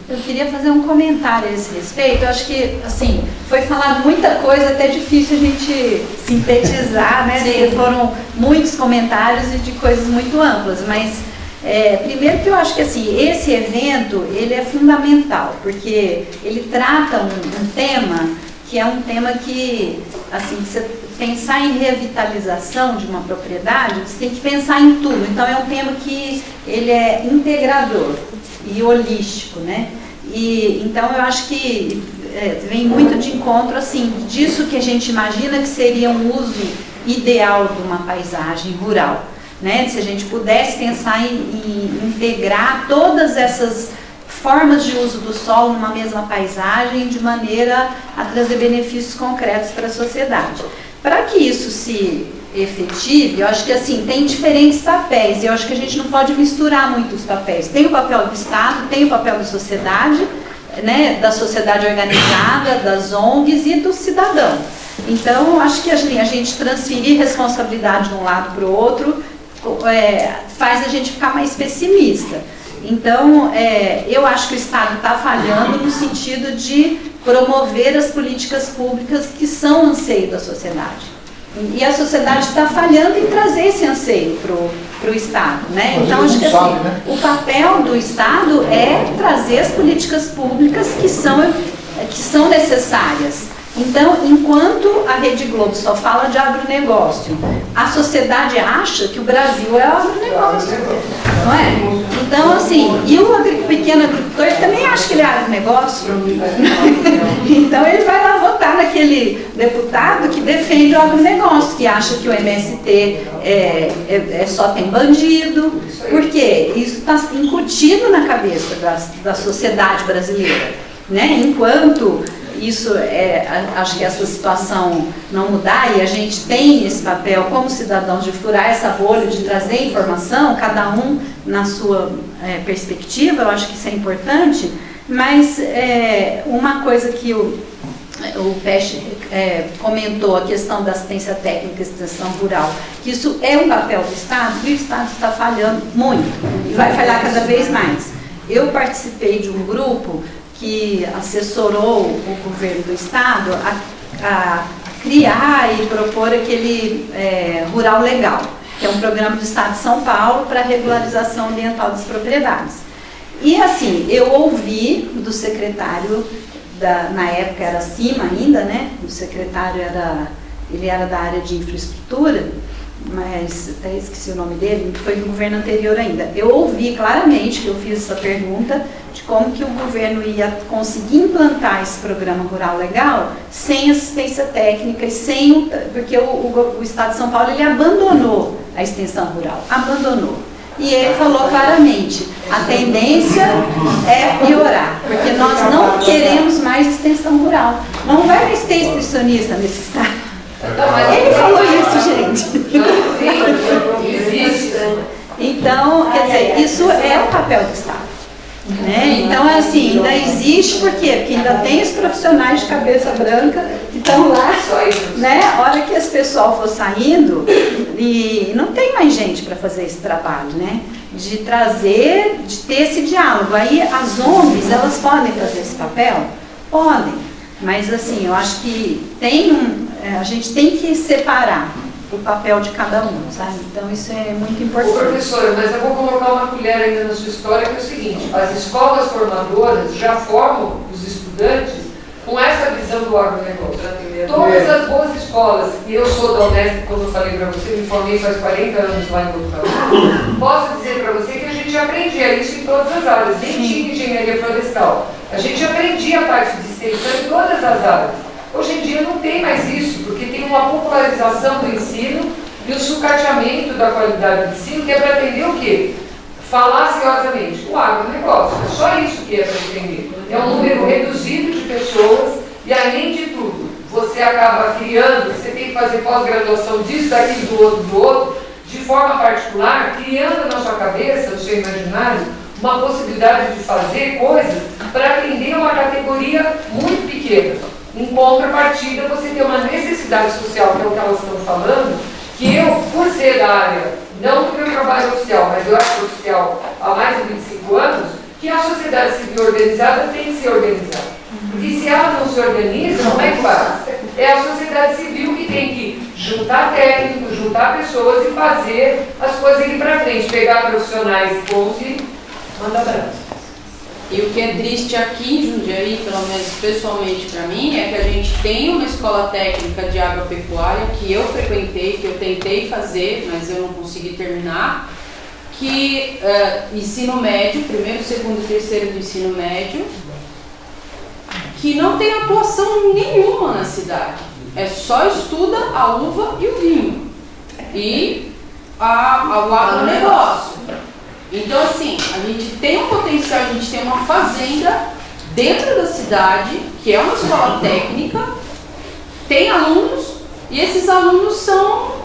Speaker 9: Eu queria fazer um comentário a esse respeito. Eu acho que, assim, foi falado muita coisa, até difícil a gente sintetizar, né? Porque foram muitos comentários e de coisas muito amplas, mas é, primeiro que eu acho que assim, esse evento ele é fundamental, porque ele trata um, um tema que é um tema que, assim, você pensar em revitalização de uma propriedade, você tem que pensar em tudo. Então é um tema que ele é integrador e holístico, né? E então eu acho que é, vem muito de encontro assim disso que a gente imagina que seria um uso ideal de uma paisagem rural. Né? Se a gente pudesse pensar em, em integrar todas essas formas de uso do solo numa mesma paisagem de maneira a trazer benefícios concretos para a sociedade. Para que isso se efetive, eu acho que assim, tem diferentes papéis, e eu acho que a gente não pode misturar muito os papéis. Tem o papel do Estado, tem o papel da sociedade, né, da sociedade organizada, das ONGs e do cidadão. Então, acho que a gente, a gente transferir responsabilidade de um lado para o outro é, faz a gente ficar mais pessimista. Então, é, eu acho que o Estado está falhando no sentido de promover as políticas públicas que são anseio da sociedade. E a sociedade está falhando em trazer esse anseio para o Estado. Né? Então, acho que assim, né? o papel do Estado é trazer as políticas públicas que são, que são necessárias. Então, enquanto a Rede Globo só fala de agronegócio, a sociedade acha que o Brasil é agronegócio, não é? Então, assim, e o pequeno agricultor também acha que ele é agronegócio. então, ele vai lá votar naquele deputado que defende o agronegócio, que acha que o MST é, é, é só tem bandido, porque isso está incutido na cabeça da, da sociedade brasileira. Né? Enquanto isso é, acho que essa situação não mudar e a gente tem esse papel como cidadãos de furar essa bolha, de trazer informação, cada um na sua é, perspectiva, eu acho que isso é importante, mas é, uma coisa que o, o Peixe é, comentou, a questão da assistência técnica e extensão rural, que isso é um papel do Estado e o Estado está falhando muito e vai falhar cada vez mais. Eu participei de um grupo que assessorou o governo do estado a, a criar e propor aquele é, rural legal. que é um programa do Estado de São Paulo para regularização ambiental das propriedades. E assim, eu ouvi do secretário, da, na época era CIMA ainda, né? O secretário era, ele era da área de infraestrutura, mas até esqueci o nome dele, foi no governo anterior ainda. Eu ouvi claramente que eu fiz essa pergunta de como que o governo ia conseguir implantar esse programa rural legal sem assistência técnica e sem o, porque o, o, o Estado de São Paulo ele abandonou a extensão rural, abandonou. E ele falou claramente, a tendência é piorar, porque nós não queremos mais extensão rural. Não vai mais ter extensionista nesse estado. Ele falou isso, gente. Então, quer dizer, isso é o papel do Estado. Né? Então, assim, ainda existe, por quê? Porque ainda tem os profissionais de cabeça branca que estão lá, né? A hora que esse pessoal for saindo, e não tem mais gente para fazer esse trabalho, né? De trazer, de ter esse diálogo. Aí as ONGs, elas podem fazer esse papel? Podem. Mas, assim, eu acho que tem um, é, a gente tem que separar o papel de cada um, sabe? Então isso é muito importante. Ô,
Speaker 3: professora, mas eu vou colocar uma colher ainda na sua história, que é o seguinte, as escolas formadoras já formam os estudantes com essa visão do agronegócio. Todas as boas escolas, e eu sou da Unesp, como eu falei para você, me formei faz 40 anos lá em Botucatu, posso dizer para você que a gente aprendia isso em todas as áreas, nem tinha engenharia florestal. A gente aprendia a parte de extensão em todas as áreas. Hoje em dia não tem mais isso, porque tem uma popularização do ensino e o sucateamento da qualidade do ensino, que é para atender o quê? Falaciosamente, o agronegócio. É só isso que é para entender. É um número reduzido de pessoas e, além de tudo, você acaba criando, você tem que fazer pós-graduação disso, daquilo, do outro, do outro, de forma particular, criando na sua cabeça, no seu imaginário, uma possibilidade de fazer coisas para atender uma categoria muito pequena. Em contrapartida, você tem uma necessidade social, que é o que elas estão falando, que eu, por ser da área, não do meu trabalho oficial, mas eu acho oficial há mais de 25 anos, que a sociedade civil organizada tem que ser organizada. E se ela não se organiza, como é que faz? É a sociedade civil que tem que juntar técnicos, juntar pessoas e fazer as coisas ir para frente, pegar profissionais bons e mandar abraço.
Speaker 1: E o que é triste aqui em Jundiaí, pelo menos pessoalmente para mim, é que a gente tem uma escola técnica de agropecuária que eu frequentei, que eu tentei fazer, mas eu não consegui terminar, que uh, ensino médio, primeiro, segundo e terceiro do ensino médio, que não tem atuação nenhuma na cidade. É só estuda a uva e o vinho. E a, a, o agronegócio. Então, assim, a gente tem um potencial, a gente tem uma fazenda dentro da cidade, que é uma escola técnica, tem alunos, e esses alunos são.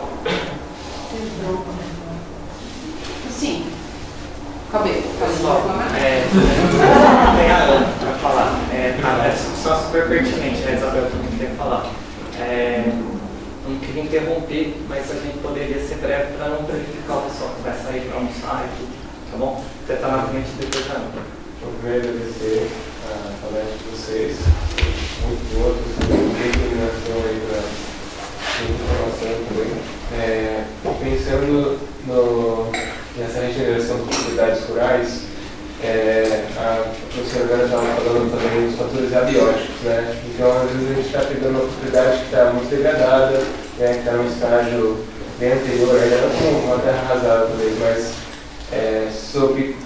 Speaker 1: Assim. Cabelo.
Speaker 7: Pessoal, é, tem a Ana para falar. É, discussão é super pertinente, a Isabel também quer falar. É, não queria interromper, mas a gente poderia ser breve para não prejudicar o pessoal que vai sair para almoçar e tudo. Tá bom? Você está na frente depois Ana.
Speaker 10: Eu primeiro agradecer a palestra de vocês, muito boa, determinação aí para informação também. É, pensando no, nessa regeneração de propriedades rurais, é, a professora estava falando também dos fatores abióticos, né? Então, às vezes a gente está pegando uma propriedade que está muito degradada, né, que está num estágio bem anterior, ainda com uma terra arrasada talvez, mas é, sobre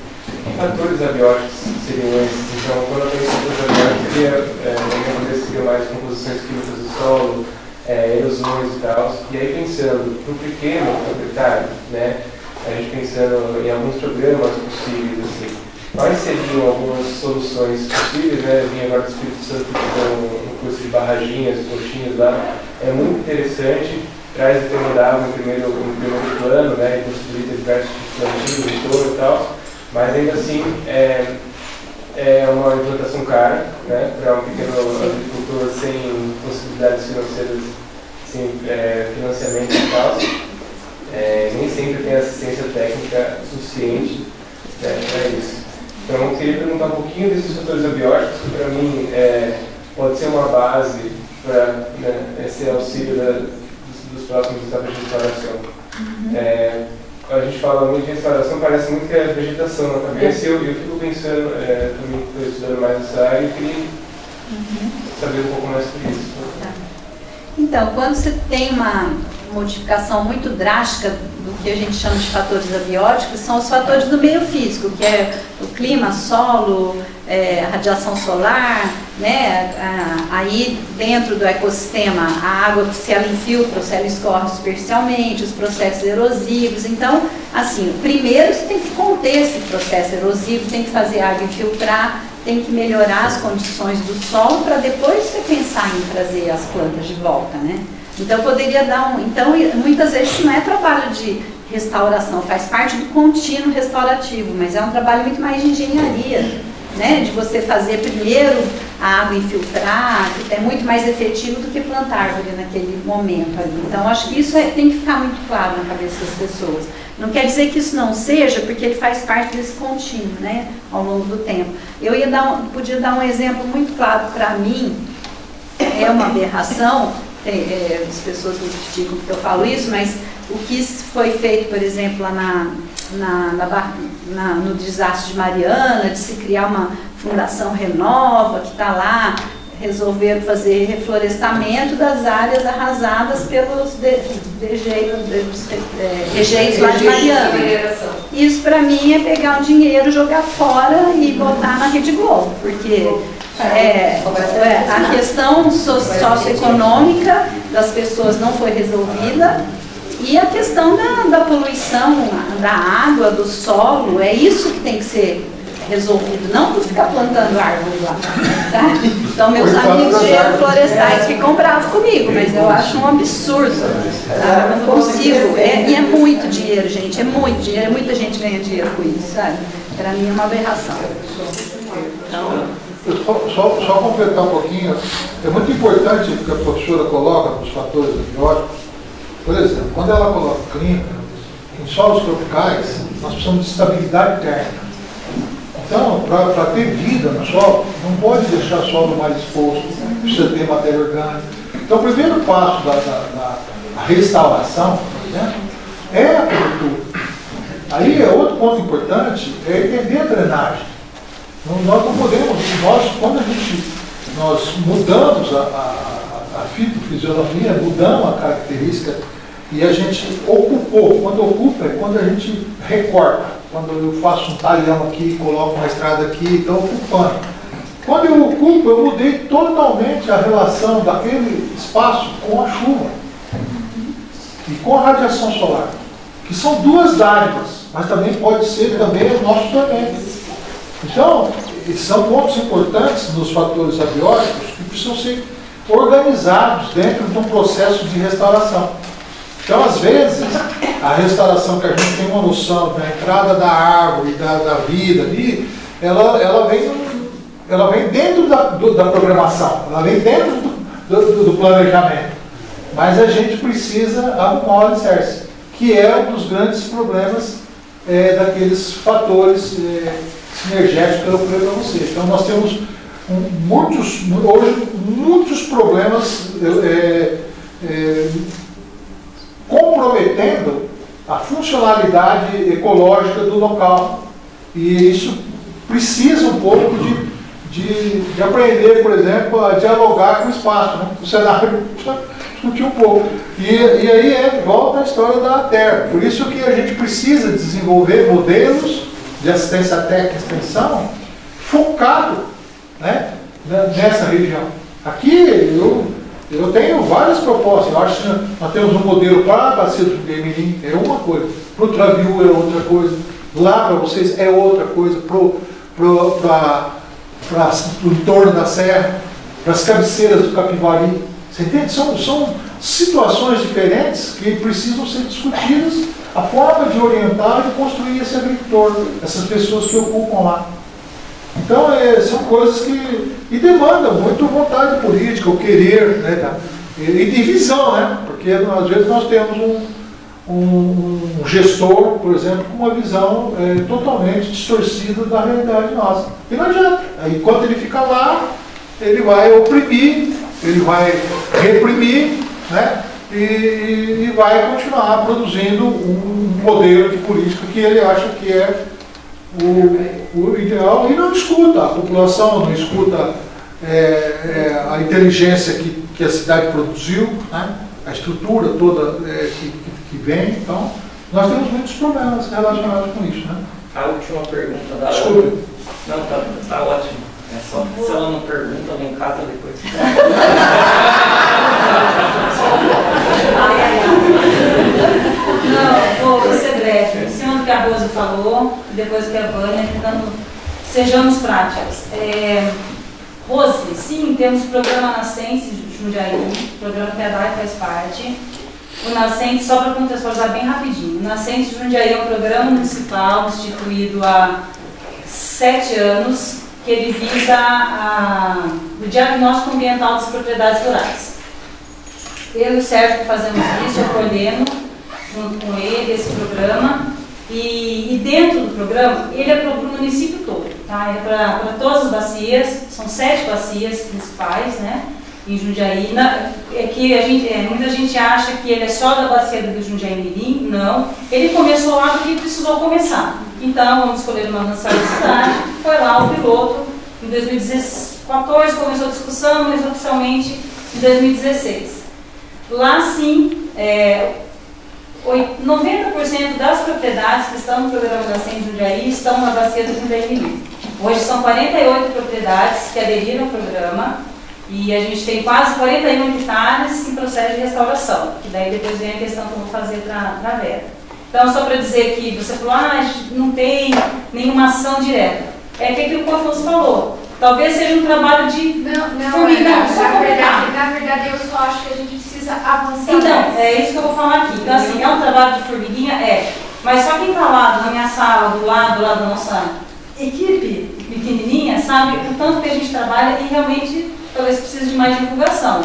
Speaker 10: que fatores abióticos seriam esses. Então, quando eu penso em fatores abióticos, seria, é, na minha mais composições químicas do solo, é, erosões e tal. E aí, pensando para o pequeno proprietário, né, a gente pensando em alguns programas possíveis, assim, quais seriam algumas soluções possíveis, né? Vim agora do Espírito Santo com um curso de barraginhas, coxinhas lá, é muito interessante traz determinado no primeiro, no primeiro plano, né, e possibilita diversos tipos de plantio, e tal, mas ainda assim é, é uma implantação cara né, para um pequeno agricultor sem possibilidades financeiras, sem é, financiamento e tal. É, nem sempre tem assistência técnica suficiente né, para isso. Então, eu queria perguntar um pouquinho desses fatores abióticos, que para mim é, pode ser uma base para né, esse auxílio da, próximas etapas de exploração. É, a gente fala muito de restauração, parece muito que é vegetação na cabeça, eu, eu fico pensando, é, também estou estudando mais essa área e queria saber um pouco mais sobre isso.
Speaker 9: Então, quando você tem uma modificação muito drástica que a gente chama de fatores abióticos, são os fatores do meio físico, que é o clima, solo, é, radiação solar, né? aí dentro do ecossistema a água se ela infiltra se ela escorre superficialmente, os processos erosivos. Então, assim, primeiro você tem que conter esse processo erosivo, tem que fazer a água infiltrar, tem que melhorar as condições do solo para depois você pensar em trazer as plantas de volta, né? Então poderia dar um. Então, muitas vezes isso não é trabalho de restauração, faz parte do contínuo restaurativo, mas é um trabalho muito mais de engenharia, né? De você fazer primeiro a água infiltrar, que é muito mais efetivo do que plantar árvore naquele momento ali. Então, acho que isso é, tem que ficar muito claro na cabeça das pessoas. Não quer dizer que isso não seja, porque ele faz parte desse contínuo, né? Ao longo do tempo. Eu ia dar um, podia dar um exemplo muito claro para mim, é uma aberração, tem, é, as pessoas me criticam que eu falo isso, mas o que foi feito, por exemplo, lá na, na, na, na, no desastre de Mariana, de se criar uma fundação Renova, que está lá, resolveram fazer reflorestamento das áreas arrasadas pelos de, de, é, rejeitos lá de Mariana. Isso para mim é pegar o dinheiro, jogar fora e botar na Rede Globo, porque é, é, a questão socioeconômica das pessoas não foi resolvida e a questão da, da poluição da água, do solo, é isso que tem que ser resolvido, não por ficar plantando árvore lá. Tá? Então meus amigos de florestais ficam bravos comigo, mas eu acho um absurdo. Tá? Eu não consigo. É, e é muito dinheiro, gente, é muito dinheiro, é muita gente ganha dinheiro com isso, sabe? Para mim é uma aberração. Então,
Speaker 2: só, só, só, completar um pouquinho, é muito importante que a professora coloca os fatores abióticos. Por exemplo, quando ela coloca clínica, em solos tropicais, nós precisamos de estabilidade térmica. Então, para ter vida no solo, não pode deixar o solo mais exposto, precisa ter matéria orgânica. Então, o primeiro passo da, da, da restauração né, é a cobertura. Aí, outro ponto importante é entender a drenagem. Nós não podemos, nós, quando a gente, nós mudamos a, a, a fitofisiologia, mudamos a característica e a gente ocupou. Quando ocupa é quando a gente recorta. Quando eu faço um talhão aqui, coloco uma estrada aqui, estou ocupando. Quando eu ocupo, eu mudei totalmente a relação daquele espaço com a chuva e com a radiação solar, que são duas dádivas, mas também pode ser também o nosso tormento. Então, são pontos importantes nos fatores abióticos que precisam ser organizados dentro de um processo de restauração. Então, às vezes, a restauração que a gente tem uma noção da entrada da árvore, da, da vida ali, ela, ela, vem, ela vem dentro da, do, da programação, ela vem dentro do, do, do, planejamento. Mas a gente precisa arrumar o alicerce, que é um dos grandes problemas é, daqueles fatores. É, sinergético que eu falei para você. Então nós temos muitos, hoje, muitos problemas é, é, comprometendo a funcionalidade ecológica do local. E isso precisa um pouco de, de, de aprender, por exemplo, a dialogar com o espaço. Né? O cenário discutir um pouco. E, e aí é, volta a história da Terra. Por isso que a gente precisa desenvolver modelos de assistência técnica e extensão focado né, nessa região. Aqui eu, eu tenho várias propostas. Eu acho que nós temos um modelo para a bacia do Guemirim, é uma coisa, para o Traviu é outra coisa, lá para vocês é outra coisa, para o entorno da serra, para as cabeceiras do Capivari. Você entende? São, são situações diferentes que precisam ser discutidas a forma de orientar e construir esse agricultor, essas pessoas que ocupam lá. Então, é, são coisas que. E demandam muito vontade política, o querer, né? E, e visão, né? Porque às vezes nós temos um, um, um gestor, por exemplo, com uma visão é, totalmente distorcida da realidade nossa. E não adianta. Enquanto ele fica lá, ele vai oprimir, ele vai reprimir, né? E, e vai continuar produzindo um modelo de política que ele acha que é o, o ideal e não escuta a população, não escuta é, é, a inteligência que, que a cidade produziu, né? a estrutura toda é, que, que vem. Então, nós temos muitos problemas relacionados com isso. Né?
Speaker 7: A última pergunta da
Speaker 2: Desculpe.
Speaker 7: Não, tá, tá ótimo. É só se ela não pergunta, não casa depois.
Speaker 11: Não, vou ser breve. Em cima do que a Rosa falou, depois que a Vânia, tentando, sejamos práticos. É, Rose, sim, temos programa Nascente Jundiaí, programa que a DAI faz parte. O Nascente, só para contextualizar bem rapidinho, o Nascente Jundiaí é um programa municipal instituído há sete anos, que ele visa a, o diagnóstico ambiental das propriedades rurais. Eu e o Sérgio fazemos isso, acolhendo junto com ele esse programa. E, e dentro do programa, ele é para o município todo, tá? É para todas as bacias, são sete bacias principais, né? Em Jundiaí, na, é que a gente, é, muita gente acha que ele é só da bacia do Jundiaí Mirim, não. Ele começou lá porque precisou começar. Então, vamos escolher uma lançada de cidade, foi lá o piloto, em 2014 começou a discussão, mas oficialmente em 2016. Lá sim, é, 90% das propriedades que estão no programa da SEM Jundiaí estão na bacia do Jundiaí Mirim. Hoje são 48 propriedades que aderiram ao programa e a gente tem quase 41 hectares em processo de restauração, que daí depois vem a questão que eu vou fazer para a Vera. Então, só para dizer que você falou, ah, não tem nenhuma ação direta. É que aquilo que o Afonso falou. Talvez seja um trabalho de
Speaker 1: Não, não,
Speaker 11: formiguinha,
Speaker 1: é,
Speaker 11: só
Speaker 1: na,
Speaker 11: completar.
Speaker 1: verdade, na verdade eu só acho que a gente precisa avançar
Speaker 11: Então,
Speaker 1: mais.
Speaker 11: é isso que eu vou falar aqui. Então, assim, é um trabalho de formiguinha? É. Mas só quem está lá na minha sala, do lado, lá da nossa equipe pequenininha, sabe o tanto que a gente trabalha e realmente talvez precise de mais divulgação.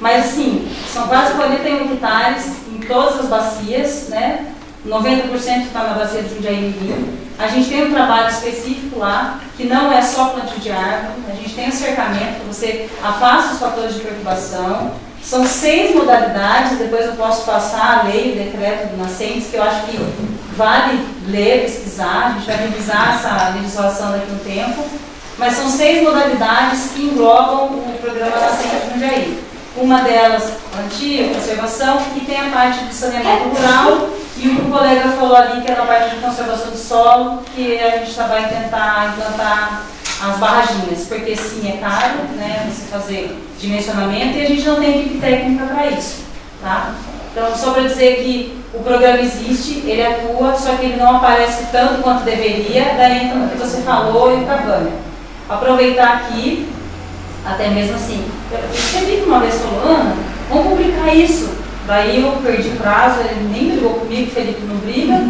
Speaker 11: Mas, assim, são quase 41 hectares em todas as bacias, né? 90% está na bacia de Jundiaí Mirim. A gente tem um trabalho específico lá, que não é só plantio de árvore, a gente tem o cercamento, você afasta os fatores de perturbação. São seis modalidades, depois eu posso passar a lei, o decreto do Nascentes, que eu acho que vale ler, pesquisar, a gente vai revisar essa legislação daqui a um tempo. Mas são seis modalidades que englobam o programa Nascente de Jundiaí. Uma delas, plantio, conservação, e tem a parte do saneamento rural, e o que o colega falou ali, que é na parte de conservação do solo, que a gente vai tentar implantar as barraginhas, porque sim, é caro, né, você fazer dimensionamento, e a gente não tem equipe técnica para isso, tá? Então, só para dizer que o programa existe, ele atua, só que ele não aparece tanto quanto deveria, daí entra no que você falou e o Cavânia. Aproveitar aqui, até mesmo assim, eu percebi que uma vez falou, Ana, vamos publicar isso. Daí eu perdi prazo, ele nem brigou comigo, o Felipe não briga,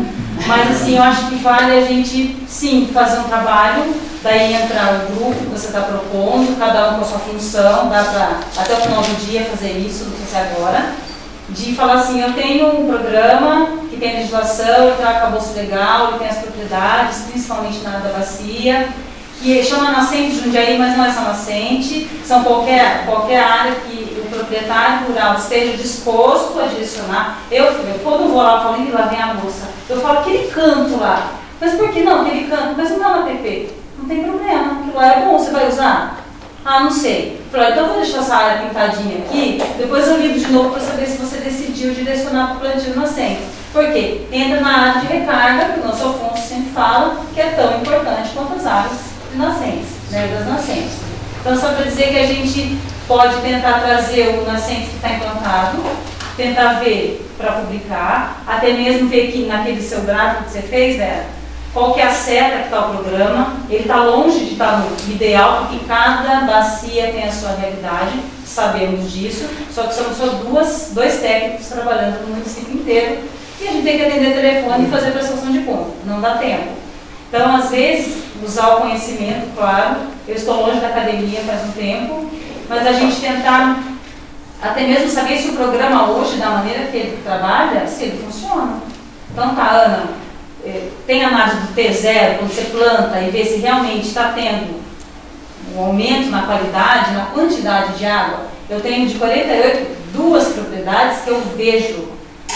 Speaker 11: mas assim, eu acho que vale a gente, sim, fazer um trabalho, daí entrar o grupo que você está propondo, cada um com a sua função, dá para até o final do dia fazer isso, não sei se é agora, de falar assim, eu tenho um programa que tem legislação, ele tem arcabouço legal, ele tem as propriedades, principalmente na área da bacia, que chama Nascente Jundiaí, mas não é só Nascente, são qualquer, qualquer área que o proprietário rural esteja disposto a direcionar. Eu, eu quando vou lá, eu falo, "Ih, lá vem a moça, eu falo aquele canto lá, mas por que não aquele canto? Mas não está na PP, não tem problema, aquilo lá é bom, você vai usar? Ah, não sei. Falei, então eu vou deixar essa área pintadinha aqui, depois eu ligo de novo para saber se você decidiu direcionar para o plantio nascente. Por quê? Entra na área de recarga, que o nosso Afonso sempre fala, que é tão importante quanto as áreas de nascentes, né, das nascentes. Então, só para dizer que a gente pode tentar trazer o nascente que está implantado, tentar ver para publicar, até mesmo ver que naquele seu gráfico que você fez, Vera, qual que é a seta que está o programa. Ele está longe de estar no ideal, porque cada bacia tem a sua realidade, sabemos disso, só que somos só duas, dois técnicos trabalhando no município inteiro e a gente tem que atender telefone e fazer prestação de conta, não dá tempo. Então, às vezes, usar o conhecimento, claro, eu estou longe da academia faz um tempo, mas a gente tentar até mesmo saber se o programa hoje, da maneira que ele trabalha, se ele funciona. Então tá, Ana, eh, tem análise do T0, quando você planta e vê se realmente está tendo um aumento na qualidade, na quantidade de água. Eu tenho de 48, duas propriedades que eu vejo.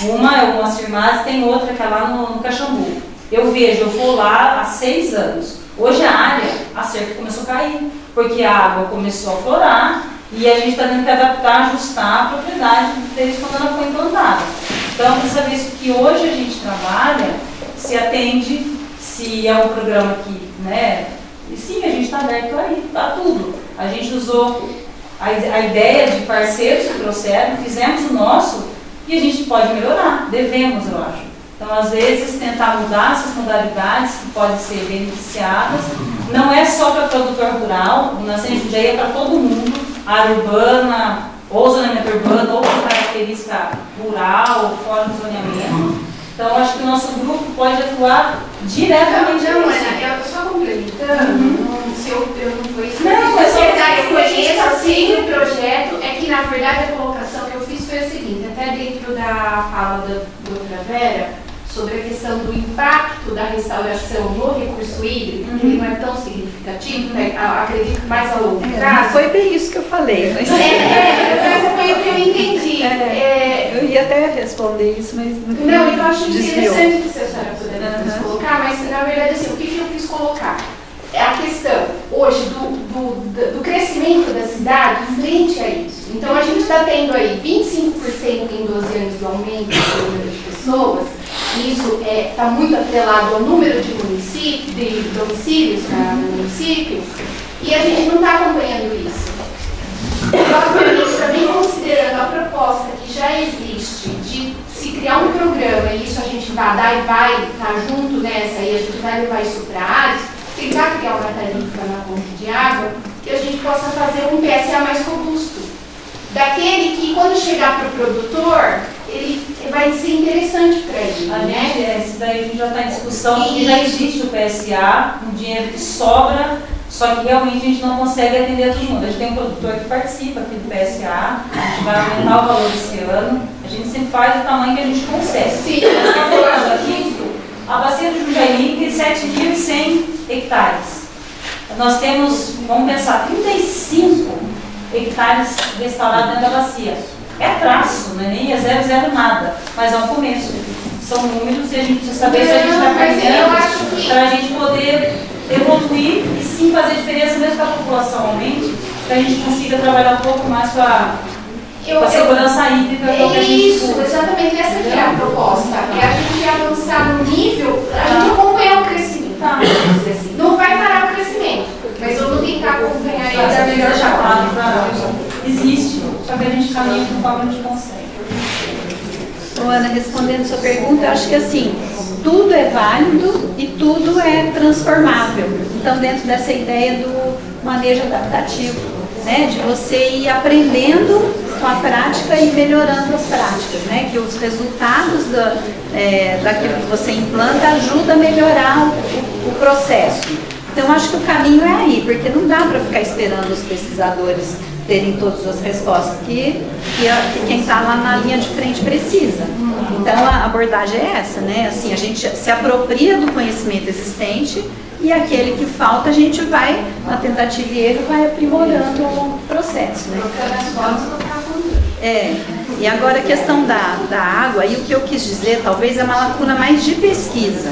Speaker 11: Uma é o Moacir tem outra que é lá no, no Caxambu. Eu vejo, eu vou lá há seis anos. Hoje a área, a cerca começou a cair, porque a água começou a florar e a gente está tendo que adaptar, ajustar a propriedade deles quando ela foi implantada. Então, dessa vez que hoje a gente trabalha, se atende, se é um programa que, né, e sim, a gente está aberto aí, a tudo. A gente usou a, a ideia de parceiros que trouxeram, fizemos o nosso e a gente pode melhorar, devemos, eu acho. Então, às vezes, tentar mudar essas modalidades que podem ser beneficiadas. Não é só para produtor rural, o Nascente Jundiaí é para todo mundo, área urbana, ou zoneamento urbano, ou com característica rural, ou fora do zoneamento. Então, acho que o nosso grupo pode atuar diretamente
Speaker 1: Não,
Speaker 11: nisso.
Speaker 1: Ana, eu só complementando, não, se eu, eu não foi isso.
Speaker 11: Não,
Speaker 1: mas
Speaker 11: é só
Speaker 1: eu
Speaker 11: a
Speaker 1: conheço
Speaker 11: tá
Speaker 1: assim. o projeto, é que na verdade a colocação que eu fiz foi a seguinte, até dentro da fala da doutora Vera, sobre a questão do impacto da restauração no recurso hídrico, que ele não é tão significativo, né, acredito que mais a longo
Speaker 9: É, não
Speaker 1: prazo.
Speaker 9: foi bem isso que eu falei. Mas...
Speaker 1: É, é, mas foi o que eu entendi. É,
Speaker 9: Eu ia até responder isso, mas fim
Speaker 1: Não, eu acho
Speaker 9: desviou.
Speaker 1: interessante que a senhora depois
Speaker 9: Aham.
Speaker 1: colocar, mas na verdade assim, o que, que eu quis colocar? É a questão hoje do, do, do crescimento da cidade frente a isso. Então a gente está tendo aí 25% em 12 anos do aumento do número de pessoas, e isso está muito atrelado ao número de municípios, de domicílios na- no município, e a gente não está acompanhando isso. Obviamente, também considerando a proposta que já existe de se criar um programa, e isso a gente vai dar e vai estar junto nessa, e a gente vai levar isso para a área, tentar criar uma tarifa na conta de água, que a gente possa fazer um PSA mais robusto. Daquele que, quando chegar para o produtor, ele vai ser interessante para ele,
Speaker 11: A
Speaker 1: né?
Speaker 11: gente, é, isso daí a gente já está em discussão, porque já existe o PSA, um dinheiro que sobra, só que realmente a gente não consegue atender a todo mundo. A gente tem um produtor que participa aqui do PSA, a gente vai aumentar o valor esse ano, a gente sempre faz o tamanho que a gente consegue.
Speaker 1: Sim,
Speaker 11: Mas aqui, a bacia do Jundiaí tem 7.100 hectares. Nós temos, vamos pensar, 35 hectares restaurados dentro da bacia. É traço, não é nem é zero, zero nada, mas é um começo. São números e a gente precisa saber se a gente está perdendo para a gente poder evoluir e sim fazer diferença mesmo que a população aumente, para a gente consiga trabalhar um pouco mais com a,
Speaker 1: Eu-
Speaker 11: a
Speaker 1: eu-
Speaker 11: segurança hídrica que é o que a gente
Speaker 1: Isso, exatamente essa que é a proposta. É a gente avançar no nível, a gente acompanhar o crescimento.
Speaker 11: Tá.
Speaker 1: Não vai parar o crescimento, mas vamos tentar acompanhar ele da melhor
Speaker 11: deixar claro
Speaker 1: forma.
Speaker 11: pra- Existe, só que a gente caminha conforme a gente consegue.
Speaker 9: Ana, respondendo sua pergunta, eu acho que assim, tudo é válido e tudo é transformável. Então, dentro dessa ideia do manejo adaptativo, né, de você ir aprendendo com a prática e melhorando as práticas, né, que os resultados da, é, daquilo que você implanta ajuda a melhorar o, o processo. Então, acho que o caminho é aí, porque não dá para ficar esperando os pesquisadores terem todas as respostas que, que, a- que quem está lá na linha de frente precisa. Então a abordagem é essa, né? Assim, a gente se apropria do conhecimento existente e aquele que falta a gente vai, na tentativa e erro, vai aprimorando do processo, né? É, e agora a questão da, da água, e o que eu quis dizer, talvez é uma lacuna mais de pesquisa,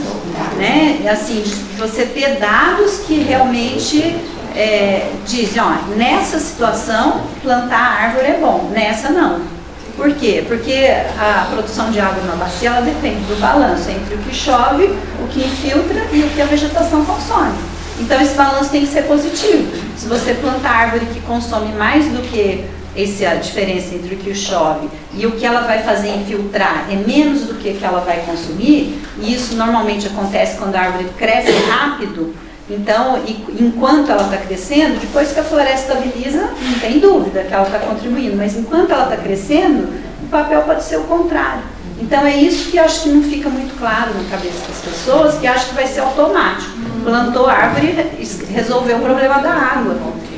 Speaker 9: né? Assim, você ter dados que realmente é, dizem, ó, nessa situação plantar árvore é bom, nessa não. Por quê? Porque a produção de água na bacia, ela depende do balanço entre o que chove, o que infiltra e o que a vegetação consome. Então esse balanço tem que ser positivo. Se você plantar árvore que consome mais do que essa diferença entre o que chove e o que ela vai fazer infiltrar é menos do que, que ela vai consumir, e isso normalmente acontece quando a árvore cresce rápido, então, enquanto ela está crescendo, depois que a floresta estabiliza, não tem dúvida que ela está contribuindo, mas enquanto ela está crescendo, o papel pode ser o contrário. Então é isso que acho que não fica muito claro na cabeça das pessoas, que acham que vai ser automático. Plantou árvore, es- resolveu o problema da água.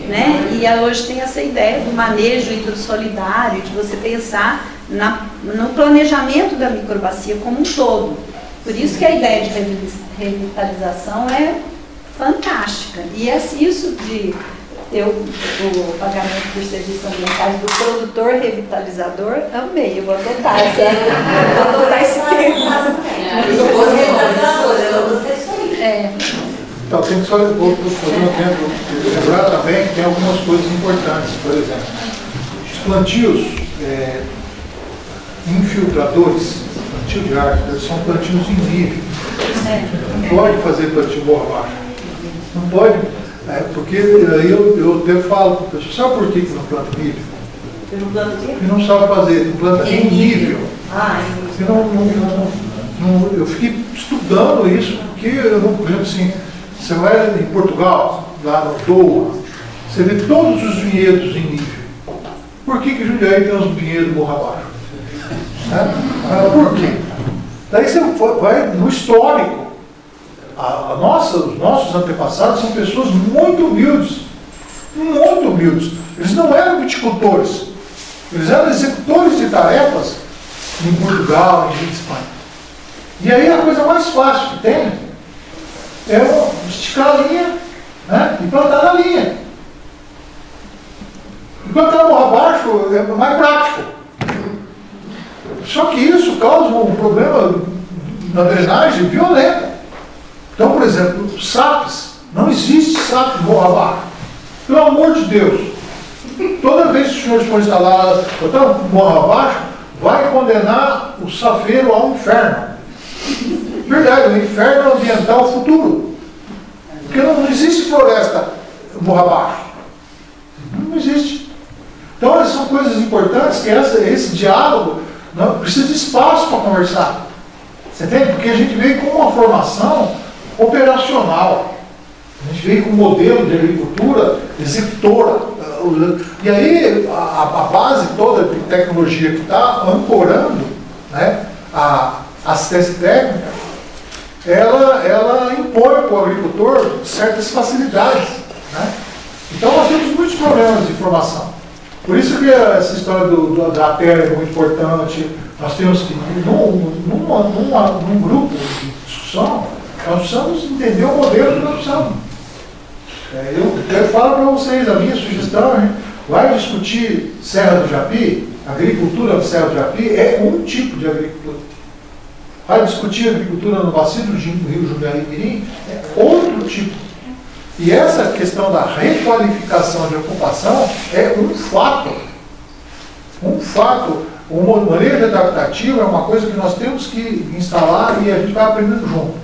Speaker 9: Né? E hoje tem essa ideia do manejo hidrossolidário, de você pensar na- no planejamento da microbacia como um todo. Por isso que a ideia de revi- revitalização é fantástica. E é isso de eu, o pagamento por serviços ambientais do produtor revitalizador, amei, eu vou adotar essa, vou adotar esse termo. É.
Speaker 2: Então, tem que só tempo, lembrar também que tem algumas coisas importantes, por exemplo, os plantios é, infiltradores, plantio de árvores, são plantios em nível. Não pode fazer plantio abaixo. Não pode, é, porque aí eu, eu até falo para o pessoal, sabe por que, que não planta em nível? Porque não sabe fazer, não planta em nível. Porque não, não, não, não- eu fiquei estudando isso, porque eu não, por exemplo, assim, você vai em Portugal, lá no Doa, você vê todos os vinhedos em nível. Por que que Jundiaí tem uns vinhedos morro abaixo? Né? Ah, por quê? Daí você vai no histórico. A, a nossa, os nossos antepassados são pessoas muito humildes. Muito humildes. Eles não eram viticultores. Eles eram executores de tarefas em Portugal, em Espanha. E aí a coisa mais fácil que tem é esticar a linha né? e plantar na linha. E plantar morro abaixo é mais prático. Só que isso causa um problema na drenagem violento. Então, por exemplo, SAPs, não existe SAP abaixo. Pelo amor de Deus. Toda vez que os senhores for instalar, botar morro abaixo, vai condenar o safeiro ao inferno. Verdade, o inferno ambiental futuro. Porque não, existe floresta morro abaixo. Não existe. Então, são coisas importantes que essa- esse diálogo não, precisa de espaço para conversar. Você entende? Porque a gente veio com uma formação operacional. A gente veio com um modelo de agricultura executora. E aí a, a base toda de tecnologia que está ancorando né, a assistência técnica, ela, ela impõe para o agricultor certas facilidades. Né? Então nós temos muitos problemas de informação. Por isso que essa história do, do- da terra é muito importante. Nós temos que, num, numa, numa, num grupo de discussão, nós precisamos entender o modelo que nós precisamos. É, eu, falo para vocês, a minha sugestão é, vai discutir Serra do Japi, agricultura da Serra do Japi é um tipo de agricultura. Vai discutir agricultura no bacio do Rio Rio Jundiaí Mirim, é outro tipo. E essa questão da requalificação de ocupação é um fato. Um fato. O manejo adaptativo é uma coisa que nós temos que instalar e a gente vai aprendendo junto.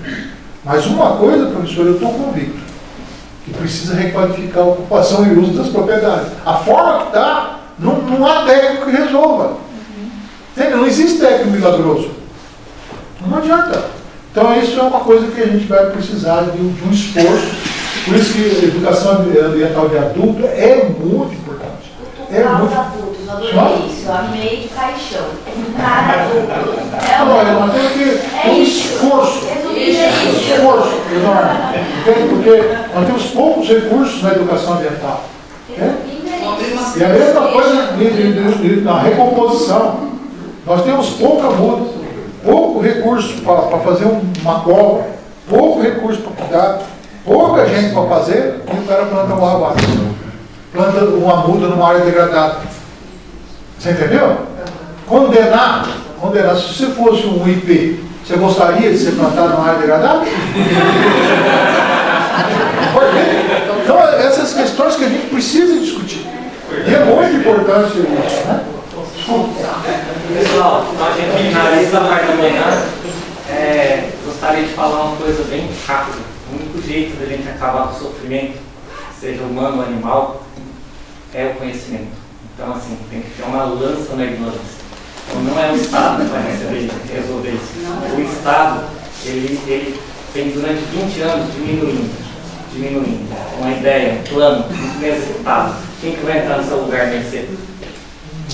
Speaker 2: Mas uma coisa, professor, eu estou convicto, que precisa requalificar a ocupação e uso das propriedades. A forma que está, não, não há técnico que resolva. Não existe técnico milagroso. Não adianta. Então isso é uma coisa que a gente vai precisar de, um- de um esforço. Por isso que a educação ambiental de adulto é muito importante. É muito.
Speaker 8: adultos,
Speaker 2: Só?
Speaker 8: adorei isso, amei de paixão. Adultos. É
Speaker 2: Não, olha, que ter um esforço.
Speaker 8: Resumindo, é
Speaker 2: Um
Speaker 8: isso.
Speaker 2: esforço enorme. Entende? Porque nós temos poucos recursos na educação ambiental. né? E a mesma coisa de- de- de- de- na recomposição. Nós temos pouca muda, pouco recurso para fazer um- uma cova, pouco recurso para cuidar, pouca gente para fazer, e o cara planta uma abaixo. Planta uma muda numa área degradada. Você entendeu? Condenar, condenar. Se você fosse um IP, você gostaria de ser plantado numa área quê? Então, essas questões que a gente precisa discutir. E é muito importante isso, né?
Speaker 7: Pessoal, a gente finaliza a parte da. É, gostaria de falar uma coisa bem rápida. O único jeito da gente acabar com o sofrimento, seja humano ou animal, é o conhecimento. Então, assim, tem que ter uma lança na ignorância. Então, não é o Estado que vai receber, resolver isso. O Estado, ele, ele vem durante 20 anos diminuindo, diminuindo. Uma ideia, um plano, muito bem executado. Quem que vai entrar no seu lugar mais cedo?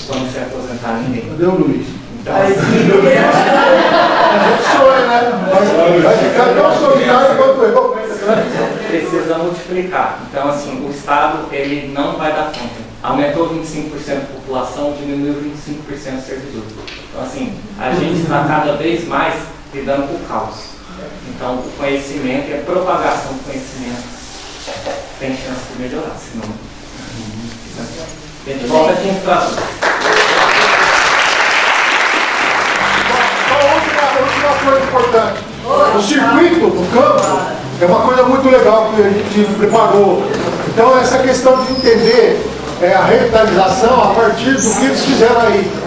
Speaker 7: Quando se aposentar, ninguém.
Speaker 2: Cadê o Luiz?
Speaker 7: Então, assim,
Speaker 2: Sou, né? Vai- ficar tão solitário quanto eu.
Speaker 7: precisa multiplicar. Então, assim, o Estado, ele não vai dar conta aumentou 25% da população, diminuiu 25% do servidor. Então, assim, a gente está cada vez mais lidando com o caos. Então, o conhecimento e a propagação do conhecimento tem chance de melhorar, senão. De uhum. Volta aqui em
Speaker 2: França. Uma coisa importante. O circuito do campo é uma coisa muito legal que a gente preparou. Então essa questão de entender é a revitalização a partir do que eles fizeram aí.